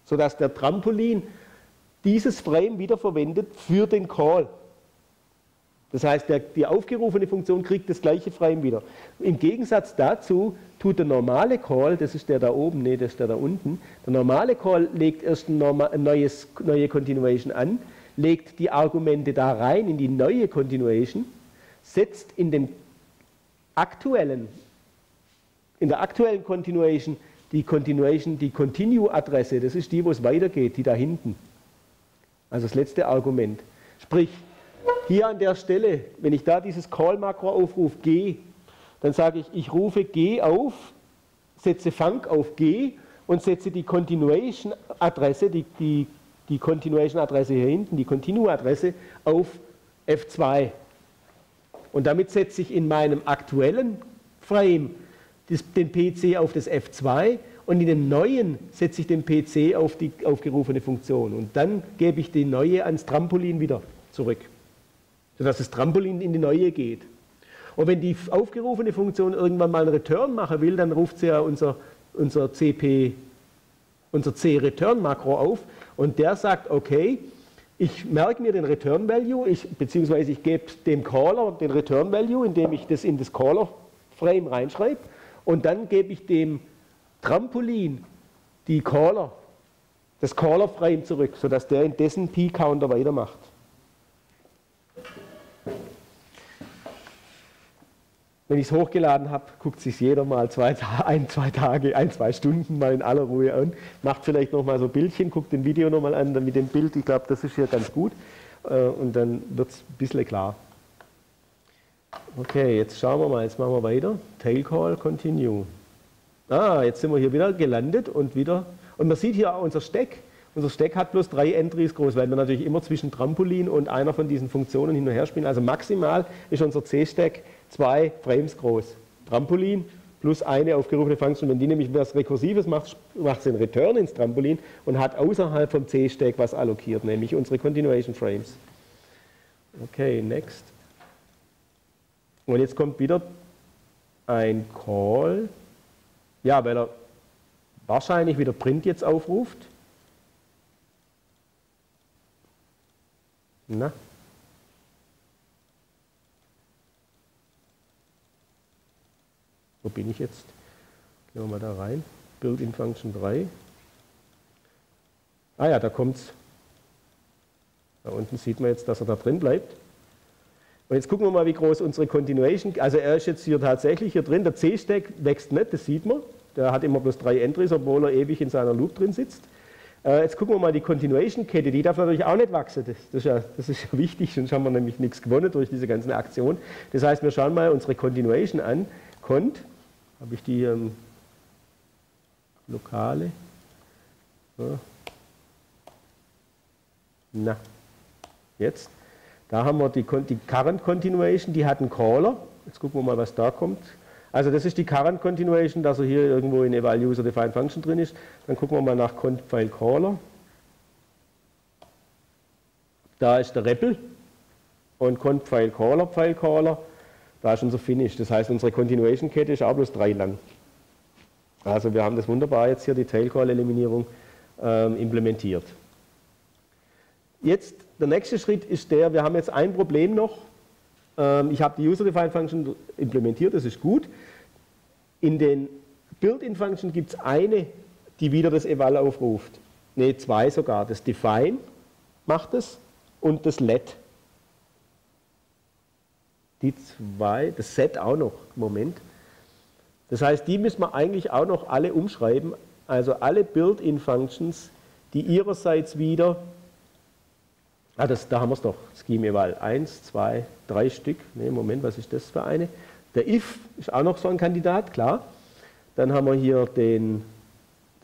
sodass der Trampolin dieses Frame wiederverwendet für den Call. Das heißt, der, die aufgerufene Funktion kriegt das gleiche Frame wieder. Im Gegensatz dazu tut der normale Call, das ist der da oben, nee, das ist der da unten, der normale Call legt erst ein, neues, neue Continuation an, legt die Argumente da rein in die neue Continuation, setzt in dem aktuellen, in der aktuellen Continuation die Continuation, die Continue-Adresse, das ist die, wo es weitergeht, die da hinten. Also das letzte Argument. Sprich, hier an der Stelle, wenn ich da dieses Call-Makro aufrufe, G, dann sage ich, ich rufe G auf, setze Funk auf G und setze die Continuation-Adresse, die, die, die Continuation-Adresse hier hinten, die Continue-Adresse auf F2. Und damit setze ich in meinem aktuellen Frame den PC auf das F2 und in den neuen setze ich den PC auf die aufgerufene Funktion. Und dann gebe ich die neue ans Trampolin wieder zurück sodass das Trampolin in die neue geht. Und wenn die aufgerufene Funktion irgendwann mal einen Return machen will, dann ruft sie ja unser, unser CP, unser C-Return-Makro auf und der sagt, okay, ich merke mir den Return Value, ich, beziehungsweise ich gebe dem Caller den Return Value, indem ich das in das Caller Frame reinschreibe und dann gebe ich dem Trampolin die Caller, das Caller Frame zurück, sodass der in dessen P-Counter weitermacht. Wenn ich es hochgeladen habe, guckt sich jeder mal zwei, ein, zwei Tage, ein, zwei Stunden mal in aller Ruhe an, macht vielleicht nochmal so Bildchen, guckt den Video nochmal an, dann mit dem Bild, ich glaube, das ist hier ganz gut äh, und dann wird es ein bisschen klar. Okay, jetzt schauen wir mal, jetzt machen wir weiter. Tail Call, Continue. Ah, jetzt sind wir hier wieder gelandet und wieder, und man sieht hier auch unser Stack. Unser Stack hat bloß drei Entries groß, weil wir natürlich immer zwischen Trampolin und einer von diesen Funktionen hin und her spielen. Also maximal ist unser C-Stack zwei Frames groß. Trampolin plus eine aufgerufene Funktion. Wenn die nämlich was Rekursives macht, macht sie einen Return ins Trampolin und hat außerhalb vom C-Stack was allokiert, nämlich unsere Continuation Frames. Okay, next. Und jetzt kommt wieder ein Call. Ja, weil er wahrscheinlich wieder Print jetzt aufruft. Na, Wo bin ich jetzt? Gehen wir mal da rein. Build-in Function 3. Ah ja, da kommt es. Da unten sieht man jetzt, dass er da drin bleibt. Und jetzt gucken wir mal, wie groß unsere Continuation, also er ist jetzt hier tatsächlich hier drin, der C-Stack wächst nicht, das sieht man. Der hat immer bloß drei Entries, obwohl er ewig in seiner Loop drin sitzt. Äh, jetzt gucken wir mal die Continuation-Kette, die darf natürlich auch nicht wachsen. Das, das, ist ja, das ist ja wichtig, sonst haben wir nämlich nichts gewonnen durch diese ganzen Aktionen. Das heißt, wir schauen mal unsere Continuation an. Cont habe ich die im Lokale. Ja. Na, jetzt. Da haben wir die, die Current Continuation, die hat einen Caller. Jetzt gucken wir mal, was da kommt. Also das ist die Current Continuation, dass er hier irgendwo in Eval User Defined Function drin ist. Dann gucken wir mal nach Cont File Caller. Da ist der REPL und Cont File Caller, File Caller. Da ist unser Finish. Das heißt, unsere Continuation Kette ist auch bloß drei lang. Also wir haben das wunderbar jetzt hier, die Tail Call Eliminierung, ähm, implementiert. Jetzt der nächste Schritt ist der, wir haben jetzt ein Problem noch. Ähm, ich habe die User-Defined Function implementiert, das ist gut. In den Built-in-Function gibt es eine, die wieder das Eval aufruft. Ne, zwei sogar. Das Define macht es und das Let. Die zwei, das Set auch noch, Moment. Das heißt, die müssen wir eigentlich auch noch alle umschreiben. Also alle Built-in-Functions, die ihrerseits wieder Ah, das, da haben wir es doch, Scheme Eval. Eins, zwei, drei Stück. Ne, Moment, was ist das für eine? Der if ist auch noch so ein Kandidat, klar. Dann haben wir hier den,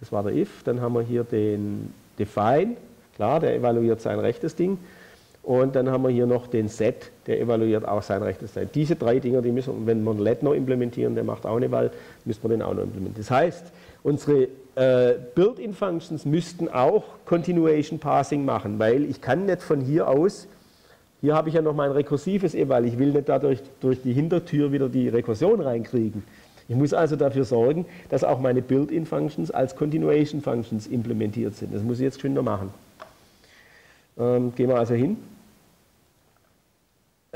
das war der if, dann haben wir hier den define, klar, der evaluiert sein rechtes Ding. Und dann haben wir hier noch den set, der evaluiert auch sein rechtes Ding. Diese drei Dinger, die müssen, wenn wir einen let noch implementieren, der macht auch eine Wahl, müssen wir den auch noch implementieren. Das heißt, unsere äh, Built-in-Functions müssten auch Continuation Parsing machen, weil ich kann nicht von hier aus, hier habe ich ja noch mein rekursives Eval, ich will nicht dadurch durch die Hintertür wieder die Rekursion reinkriegen. Ich muss also dafür sorgen, dass auch meine Built-in-Functions als Continuation Functions implementiert sind. Das muss ich jetzt schon noch machen. Ähm, gehen wir also hin.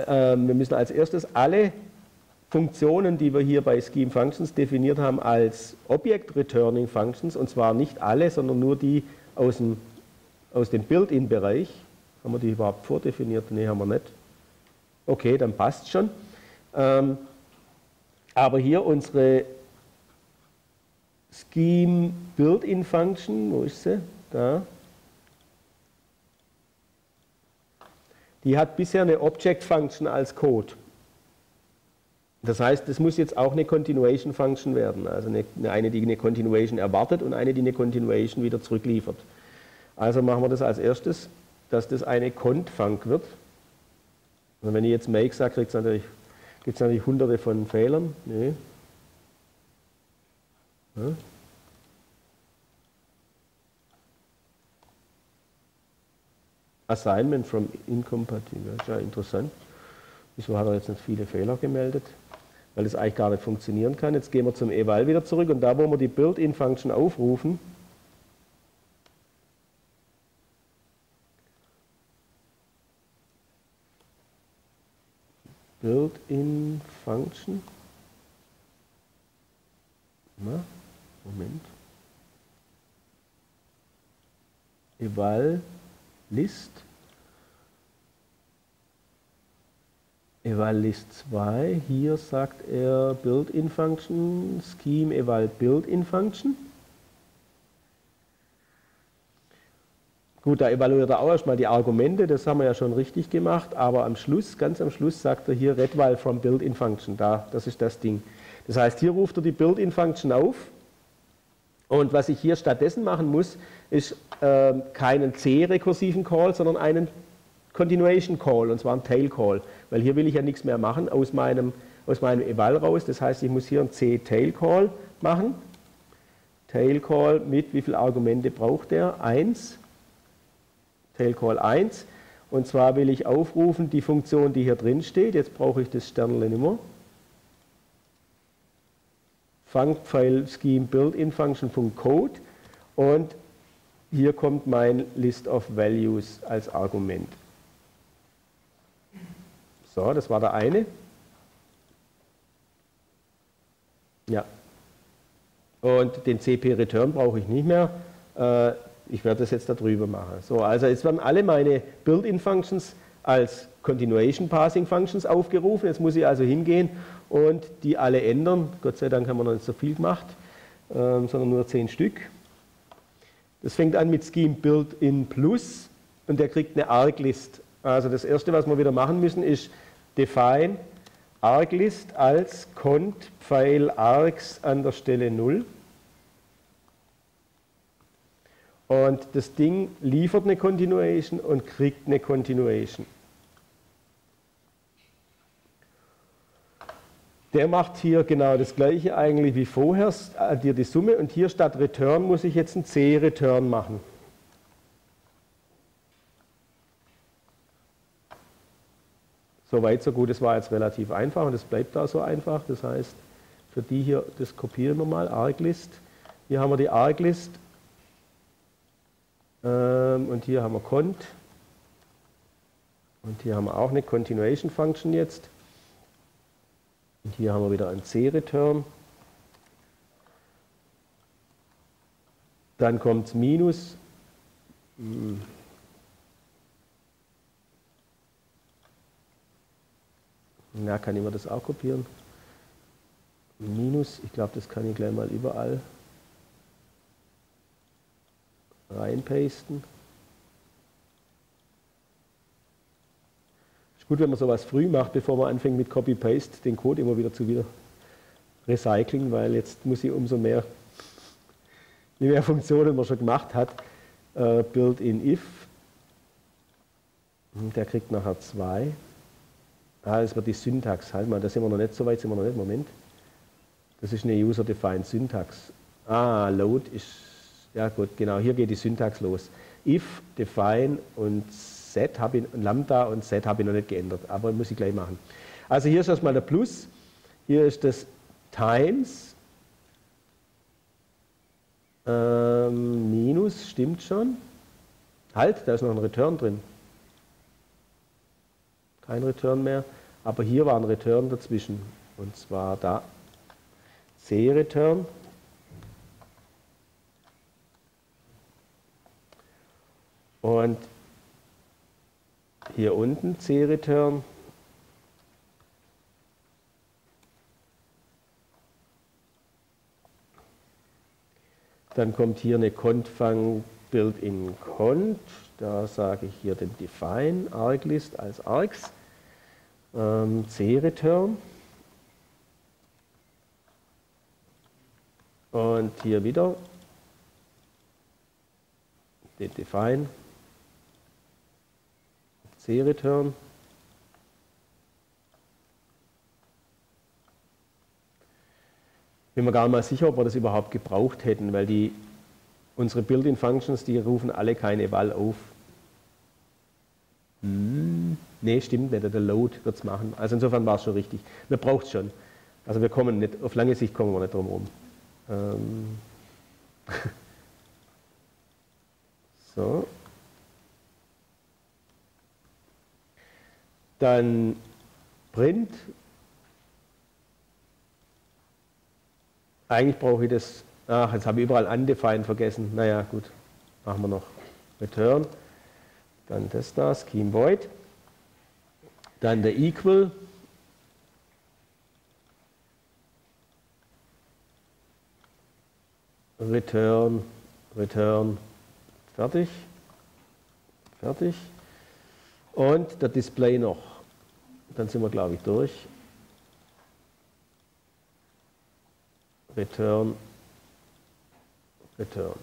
Ähm, wir müssen als erstes alle Funktionen, die wir hier bei Scheme Functions definiert haben als Object Returning Functions, und zwar nicht alle, sondern nur die aus dem, aus dem Built-in-Bereich. Haben wir die überhaupt vordefiniert? Ne, haben wir nicht. Okay, dann passt schon. Ähm, aber hier unsere Scheme Built-in Function, wo ist sie? Da. Die hat bisher eine Object Function als Code. Das heißt, das muss jetzt auch eine Continuation Function werden, also eine, eine, die eine Continuation erwartet und eine, die eine Continuation wieder zurückliefert. Also machen wir das als erstes, dass das eine Cont-Func wird. Und wenn ich jetzt make sage, gibt es natürlich, natürlich hunderte von Fehlern. Nee. Ja. Assignment from incompatible, das ist ja interessant. Wieso hat er jetzt nicht viele Fehler gemeldet? weil es eigentlich gar nicht funktionieren kann. Jetzt gehen wir zum eval wieder zurück und da, wo wir die Built-in-Function aufrufen, Built-in Function. Na, Moment. Eval List. eval list 2, hier sagt er built-in function, scheme eval built-in function. Gut, da evaluiert er auch erstmal die Argumente, das haben wir ja schon richtig gemacht, aber am Schluss, ganz am Schluss sagt er hier readwile from built-in function, da, das ist das Ding. Das heißt, hier ruft er die built-in function auf und was ich hier stattdessen machen muss, ist äh, keinen C-rekursiven Call, sondern einen Continuation Call, und zwar ein Tail Call, weil hier will ich ja nichts mehr machen aus meinem, aus meinem Eval raus. Das heißt, ich muss hier ein C-Tail Call machen. Tail Call mit, wie viele Argumente braucht der? 1. Tail Call 1. Und zwar will ich aufrufen die Funktion, die hier drin steht. Jetzt brauche ich das Sternle nicht mehr. Funcfile Scheme Built-in Function von Code. Und hier kommt mein List of Values als Argument. So, das war der eine. Ja. Und den CP-Return brauche ich nicht mehr. Äh, ich werde das jetzt darüber machen. So, also jetzt werden alle meine Built-in-Functions als Continuation Passing Functions aufgerufen. Jetzt muss ich also hingehen und die alle ändern. Gott sei Dank haben wir noch nicht so viel gemacht, ähm, sondern nur zehn Stück. Das fängt an mit Scheme Built-in Plus und der kriegt eine Arglist. Also das erste, was wir wieder machen müssen, ist define arglist als cont Pfeil args an der Stelle 0. Und das Ding liefert eine Continuation und kriegt eine Continuation. Der macht hier genau das gleiche eigentlich wie vorher, addiert die Summe und hier statt Return muss ich jetzt ein C-Return machen. So weit, so gut, das war jetzt relativ einfach und es bleibt da so einfach. Das heißt, für die hier, das kopieren wir mal, Arglist. Hier haben wir die Arglist ähm, und hier haben wir Cont. Und hier haben wir auch eine Continuation Function jetzt. Und hier haben wir wieder ein C-Return. Dann kommt Minus. Hm. Ja, kann ich mir das auch kopieren? Minus, ich glaube, das kann ich gleich mal überall reinpasten. Gut, wenn man sowas früh macht, bevor man anfängt mit Copy-Paste, den Code immer wieder zu wieder recyceln, weil jetzt muss ich umso mehr, je mehr Funktionen man schon gemacht hat, äh, Build-in-if, der kriegt nachher zwei. Ah, das wird die Syntax. Halt mal, da sind wir noch nicht so weit, sind wir noch nicht. Moment. Das ist eine User-Defined Syntax. Ah, Load ist, ja gut, genau, hier geht die Syntax los. If, define und habe ich, Lambda und set habe ich noch nicht geändert, aber muss ich gleich machen. Also hier ist erstmal der Plus, hier ist das Times, ähm, Minus, stimmt schon. Halt, da ist noch ein Return drin. Kein Return mehr. Aber hier war ein Return dazwischen. Und zwar da C-Return. Und hier unten C-Return. Dann kommt hier eine Contfang Build-in Cont. Da sage ich hier den Define Arglist als Args ähm, C-Return. Und hier wieder den Define, C-Return. Bin mir gar nicht mal sicher, ob wir das überhaupt gebraucht hätten, weil die, unsere Built-in-Functions, die rufen alle keine Val auf. Hm. Nee, stimmt nicht, der Load wird es machen. Also insofern war es schon richtig. Man braucht es schon. Also wir kommen nicht, auf lange Sicht kommen wir nicht drum herum. Ähm. so. Dann Print. Eigentlich brauche ich das, ach, jetzt habe ich überall undefined vergessen. Naja, gut, machen wir noch Return. Dann das da, Scheme Void. Dann der Equal. Return, Return, fertig, fertig. Und der Display noch. Dann sind wir, glaube ich, durch. Return, Return.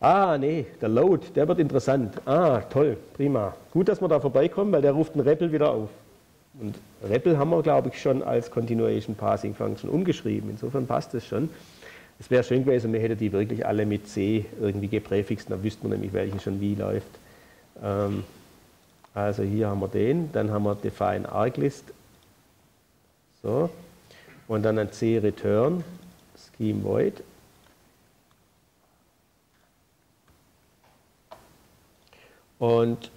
Ah, nee, der Load, der wird interessant. Ah, toll, prima. Gut, dass wir da vorbeikommen, weil der ruft einen REPL wieder auf. Und REPL haben wir, glaube ich, schon als Continuation Passing Function umgeschrieben. Insofern passt das schon. Es wäre schön gewesen, man hätte die wirklich alle mit C irgendwie gepräfixt, dann wüsste man nämlich, welchen schon wie läuft. Ähm, also hier haben wir den, dann haben wir Define Arglist. So. Und dann ein C Return, Scheme Void. Und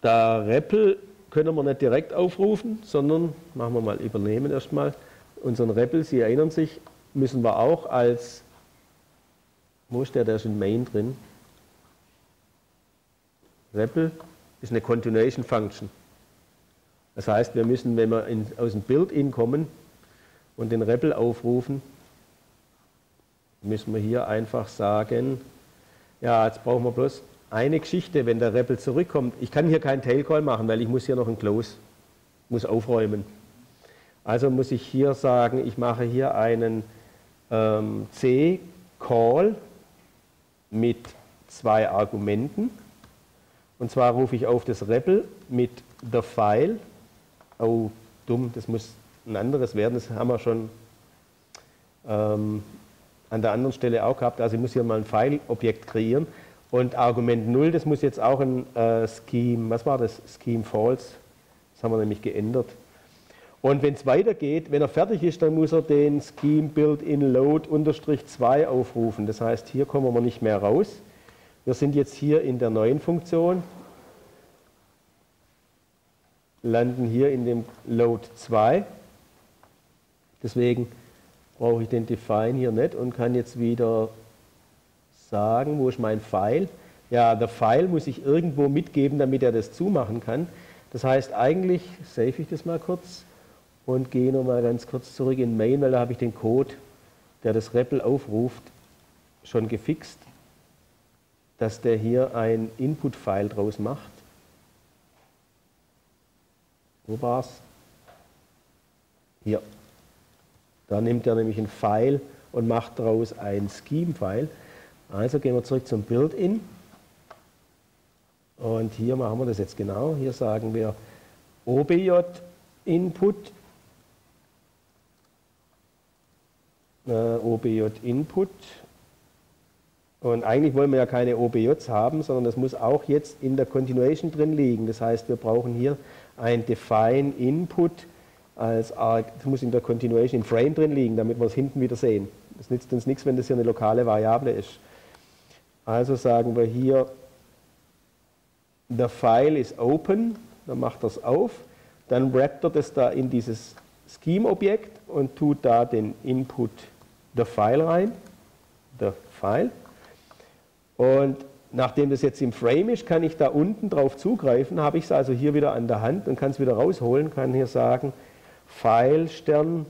da REPL können wir nicht direkt aufrufen, sondern machen wir mal übernehmen erstmal. Unseren REPL, Sie erinnern sich, müssen wir auch als, wo ist der, der ist in Main drin? REPL ist eine Continuation Function. Das heißt, wir müssen, wenn wir in, aus dem Build-in kommen und den REPL aufrufen, müssen wir hier einfach sagen, ja, jetzt brauchen wir bloß eine Geschichte, wenn der REPL zurückkommt. Ich kann hier keinen Tailcall machen, weil ich muss hier noch einen Close, muss aufräumen. Also muss ich hier sagen, ich mache hier einen ähm, C-Call mit zwei Argumenten. Und zwar rufe ich auf das REPL mit the file. Oh, dumm, das muss ein anderes werden. Das haben wir schon ähm, an der anderen Stelle auch gehabt. Also ich muss hier mal ein File-Objekt kreieren. Und Argument 0, das muss jetzt auch ein äh, Scheme, was war das? Scheme False. Das haben wir nämlich geändert. Und wenn es weitergeht, wenn er fertig ist, dann muss er den Scheme Build-in Load 2 aufrufen. Das heißt, hier kommen wir nicht mehr raus. Wir sind jetzt hier in der neuen Funktion, landen hier in dem Load 2. Deswegen brauche ich den Define hier nicht und kann jetzt wieder sagen, wo ist mein File? Ja, der File muss ich irgendwo mitgeben, damit er das zumachen kann. Das heißt, eigentlich save ich das mal kurz und gehe nochmal ganz kurz zurück in Main, weil da habe ich den Code, der das REPL aufruft, schon gefixt, dass der hier ein Input-File draus macht. Wo war es? Hier. Da nimmt er nämlich ein File und macht daraus ein Scheme-File. Also gehen wir zurück zum Build-In. Und hier machen wir das jetzt genau. Hier sagen wir OBJ Input, äh, OBJ Input. Und eigentlich wollen wir ja keine OBJs haben, sondern das muss auch jetzt in der Continuation drin liegen. Das heißt, wir brauchen hier ein Define Input als das muss in der Continuation im Frame drin liegen, damit wir es hinten wieder sehen. Das nützt uns nichts, wenn das hier eine lokale Variable ist. Also sagen wir hier, der File ist open, dann macht er es auf, dann wrappt er das da in dieses Scheme-Objekt und tut da den Input der File rein, der File. Und nachdem das jetzt im Frame ist, kann ich da unten drauf zugreifen, habe ich es also hier wieder an der Hand und kann es wieder rausholen, kann hier sagen, File Stern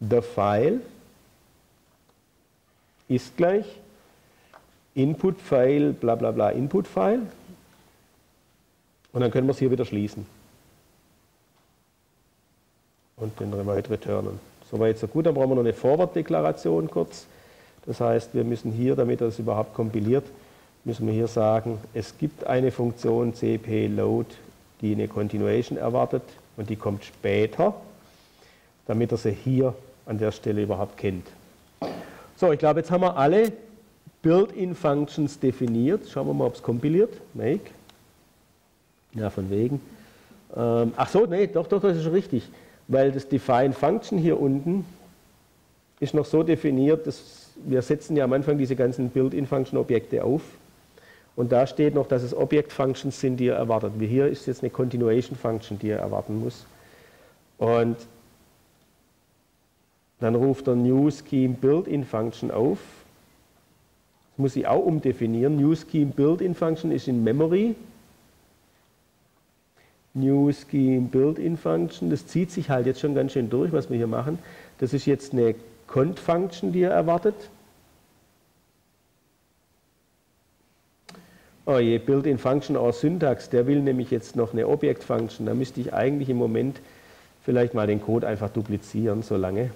the File ist gleich Input File bla bla bla Input File und dann können wir es hier wieder schließen und den Remote returnen. Soweit so gut, dann brauchen wir noch eine Forward-Deklaration kurz. Das heißt, wir müssen hier, damit das überhaupt kompiliert, müssen wir hier sagen, es gibt eine Funktion cp load, die eine Continuation erwartet und die kommt später, damit er sie hier an der Stelle überhaupt kennt. So, ich glaube, jetzt haben wir alle Built-in-Functions definiert. Schauen wir mal, ob es kompiliert. Make. Ja, von wegen. Ähm, ach so, nee, doch, doch, das ist richtig. Weil das Define Function hier unten ist noch so definiert, dass wir setzen ja am Anfang diese ganzen Built-in-Function-Objekte auf. Und da steht noch, dass es Object-Functions sind, die er erwartet. Wie hier ist jetzt eine Continuation-Function, die er erwarten muss. Und dann ruft er New Scheme Build-in Function auf. Das muss ich auch umdefinieren. New Scheme Build-in Function ist in Memory. New Scheme Build-in Function, das zieht sich halt jetzt schon ganz schön durch, was wir hier machen. Das ist jetzt eine Cont-Function, die er erwartet. Oh je, Built-in Function or Syntax, der will nämlich jetzt noch eine Object-Function. Da müsste ich eigentlich im Moment vielleicht mal den Code einfach duplizieren, so lange.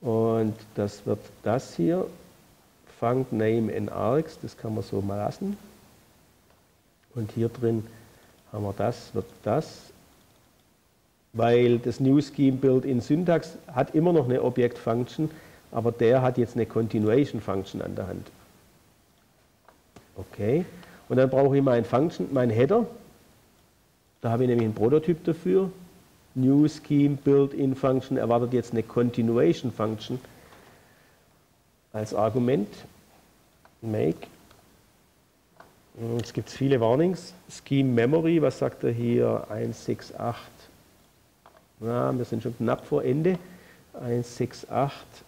Und das wird das hier, Func Name in Args, das kann man so mal lassen. Und hier drin haben wir das, wird das weil das New Scheme Build in Syntax hat immer noch eine Object Function, aber der hat jetzt eine Continuation Function an der Hand. Okay, und dann brauche ich meinen Function, meinen Header. Da habe ich nämlich einen Prototyp dafür. New Scheme Build in Function erwartet jetzt eine Continuation Function als Argument. Make. Jetzt gibt es viele Warnings. Scheme Memory, was sagt er hier? 168 ja, wir sind schon knapp vor Ende. 168.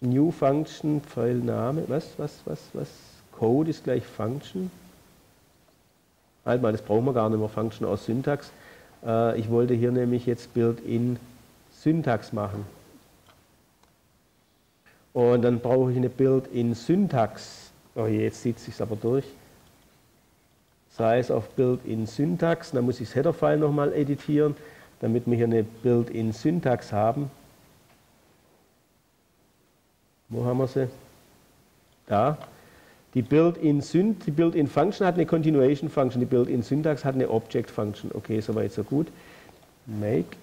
New Function, Pfeilname, was, was, was, was? Code ist gleich Function. Halt mal, das brauchen wir gar nicht mehr, Function aus Syntax. Äh, ich wollte hier nämlich jetzt Build-in Syntax machen. Und dann brauche ich eine Build-in Syntax. Oh je, jetzt zieht es sich aber durch sei es auf Build-in Syntax, dann muss ich das Header-File nochmal editieren, damit wir hier eine Build-in Syntax haben. Wo haben wir sie? Da. Die Built-in die Built-in Function hat eine Continuation Function, die Built-in Syntax hat eine Object Function. Okay, soweit so gut. Make.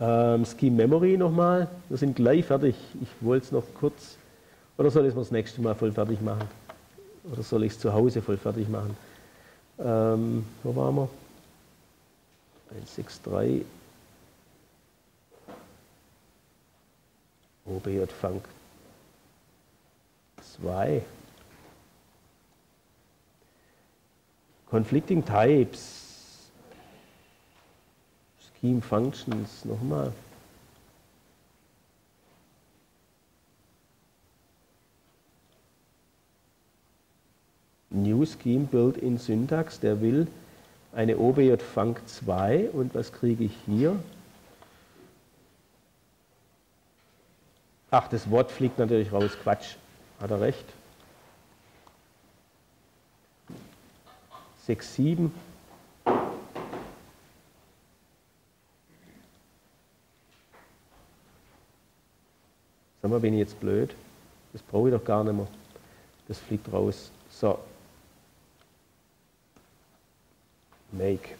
Ähm, Scheme Memory nochmal. Wir sind gleich fertig. Ich wollte es noch kurz. Oder soll ich es das nächste Mal voll fertig machen? Oder soll ich es zu Hause voll fertig machen? Ähm, wo waren wir? 163. OBJ Funk 2. Conflicting Types. Scheme Functions nochmal. New Scheme Built-in Syntax, der will eine OBJ Func 2 und was kriege ich hier? Ach, das Wort fliegt natürlich raus, Quatsch, hat er recht. 6, 7. Sag mal, bin ich jetzt blöd? Das brauche ich doch gar nicht mehr. Das fliegt raus. So, Make.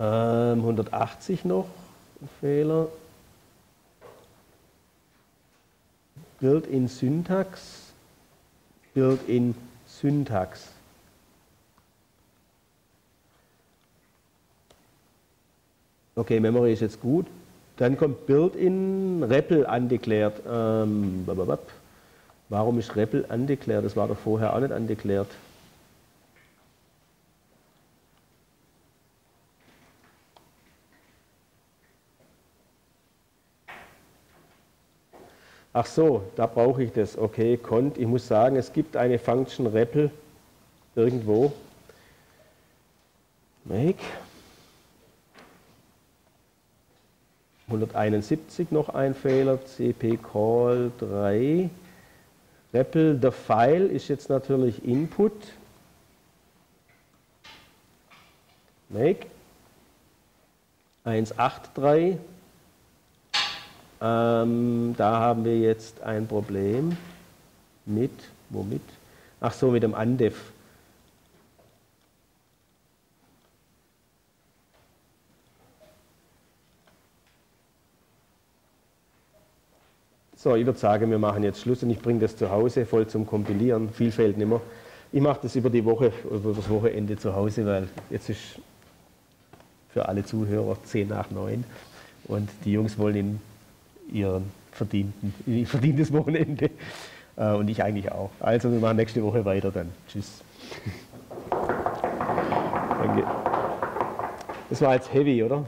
Ähm, 180 noch, ein Fehler. Build-in Syntax, Build-in Syntax. Okay, Memory ist jetzt gut. Dann kommt Build-in REPL undeclared. Ähm, Warum ist REPL undeclared? Das war doch vorher auch nicht undeclared. Ach so, da brauche ich das. Okay, cont. Ich muss sagen, es gibt eine Function REPL irgendwo. Make. 171 noch ein Fehler, cp call 3. REPL, the file ist jetzt natürlich Input. Make. 183. Ähm, da haben wir jetzt ein Problem mit, womit? Ach so, mit dem Andef. So, ich würde sagen, wir machen jetzt Schluss und ich bringe das zu Hause voll zum Kompilieren. Viel fehlt nicht mehr. Ich mache das über die Woche, über das Wochenende zu Hause, weil jetzt ist für alle Zuhörer 10 nach 9 und die Jungs wollen in ihren verdienten, ihr verdientes Wochenende. Äh, und ich eigentlich auch. Also wir machen nächste Woche weiter dann. Tschüss. Danke. Das war jetzt heavy, oder?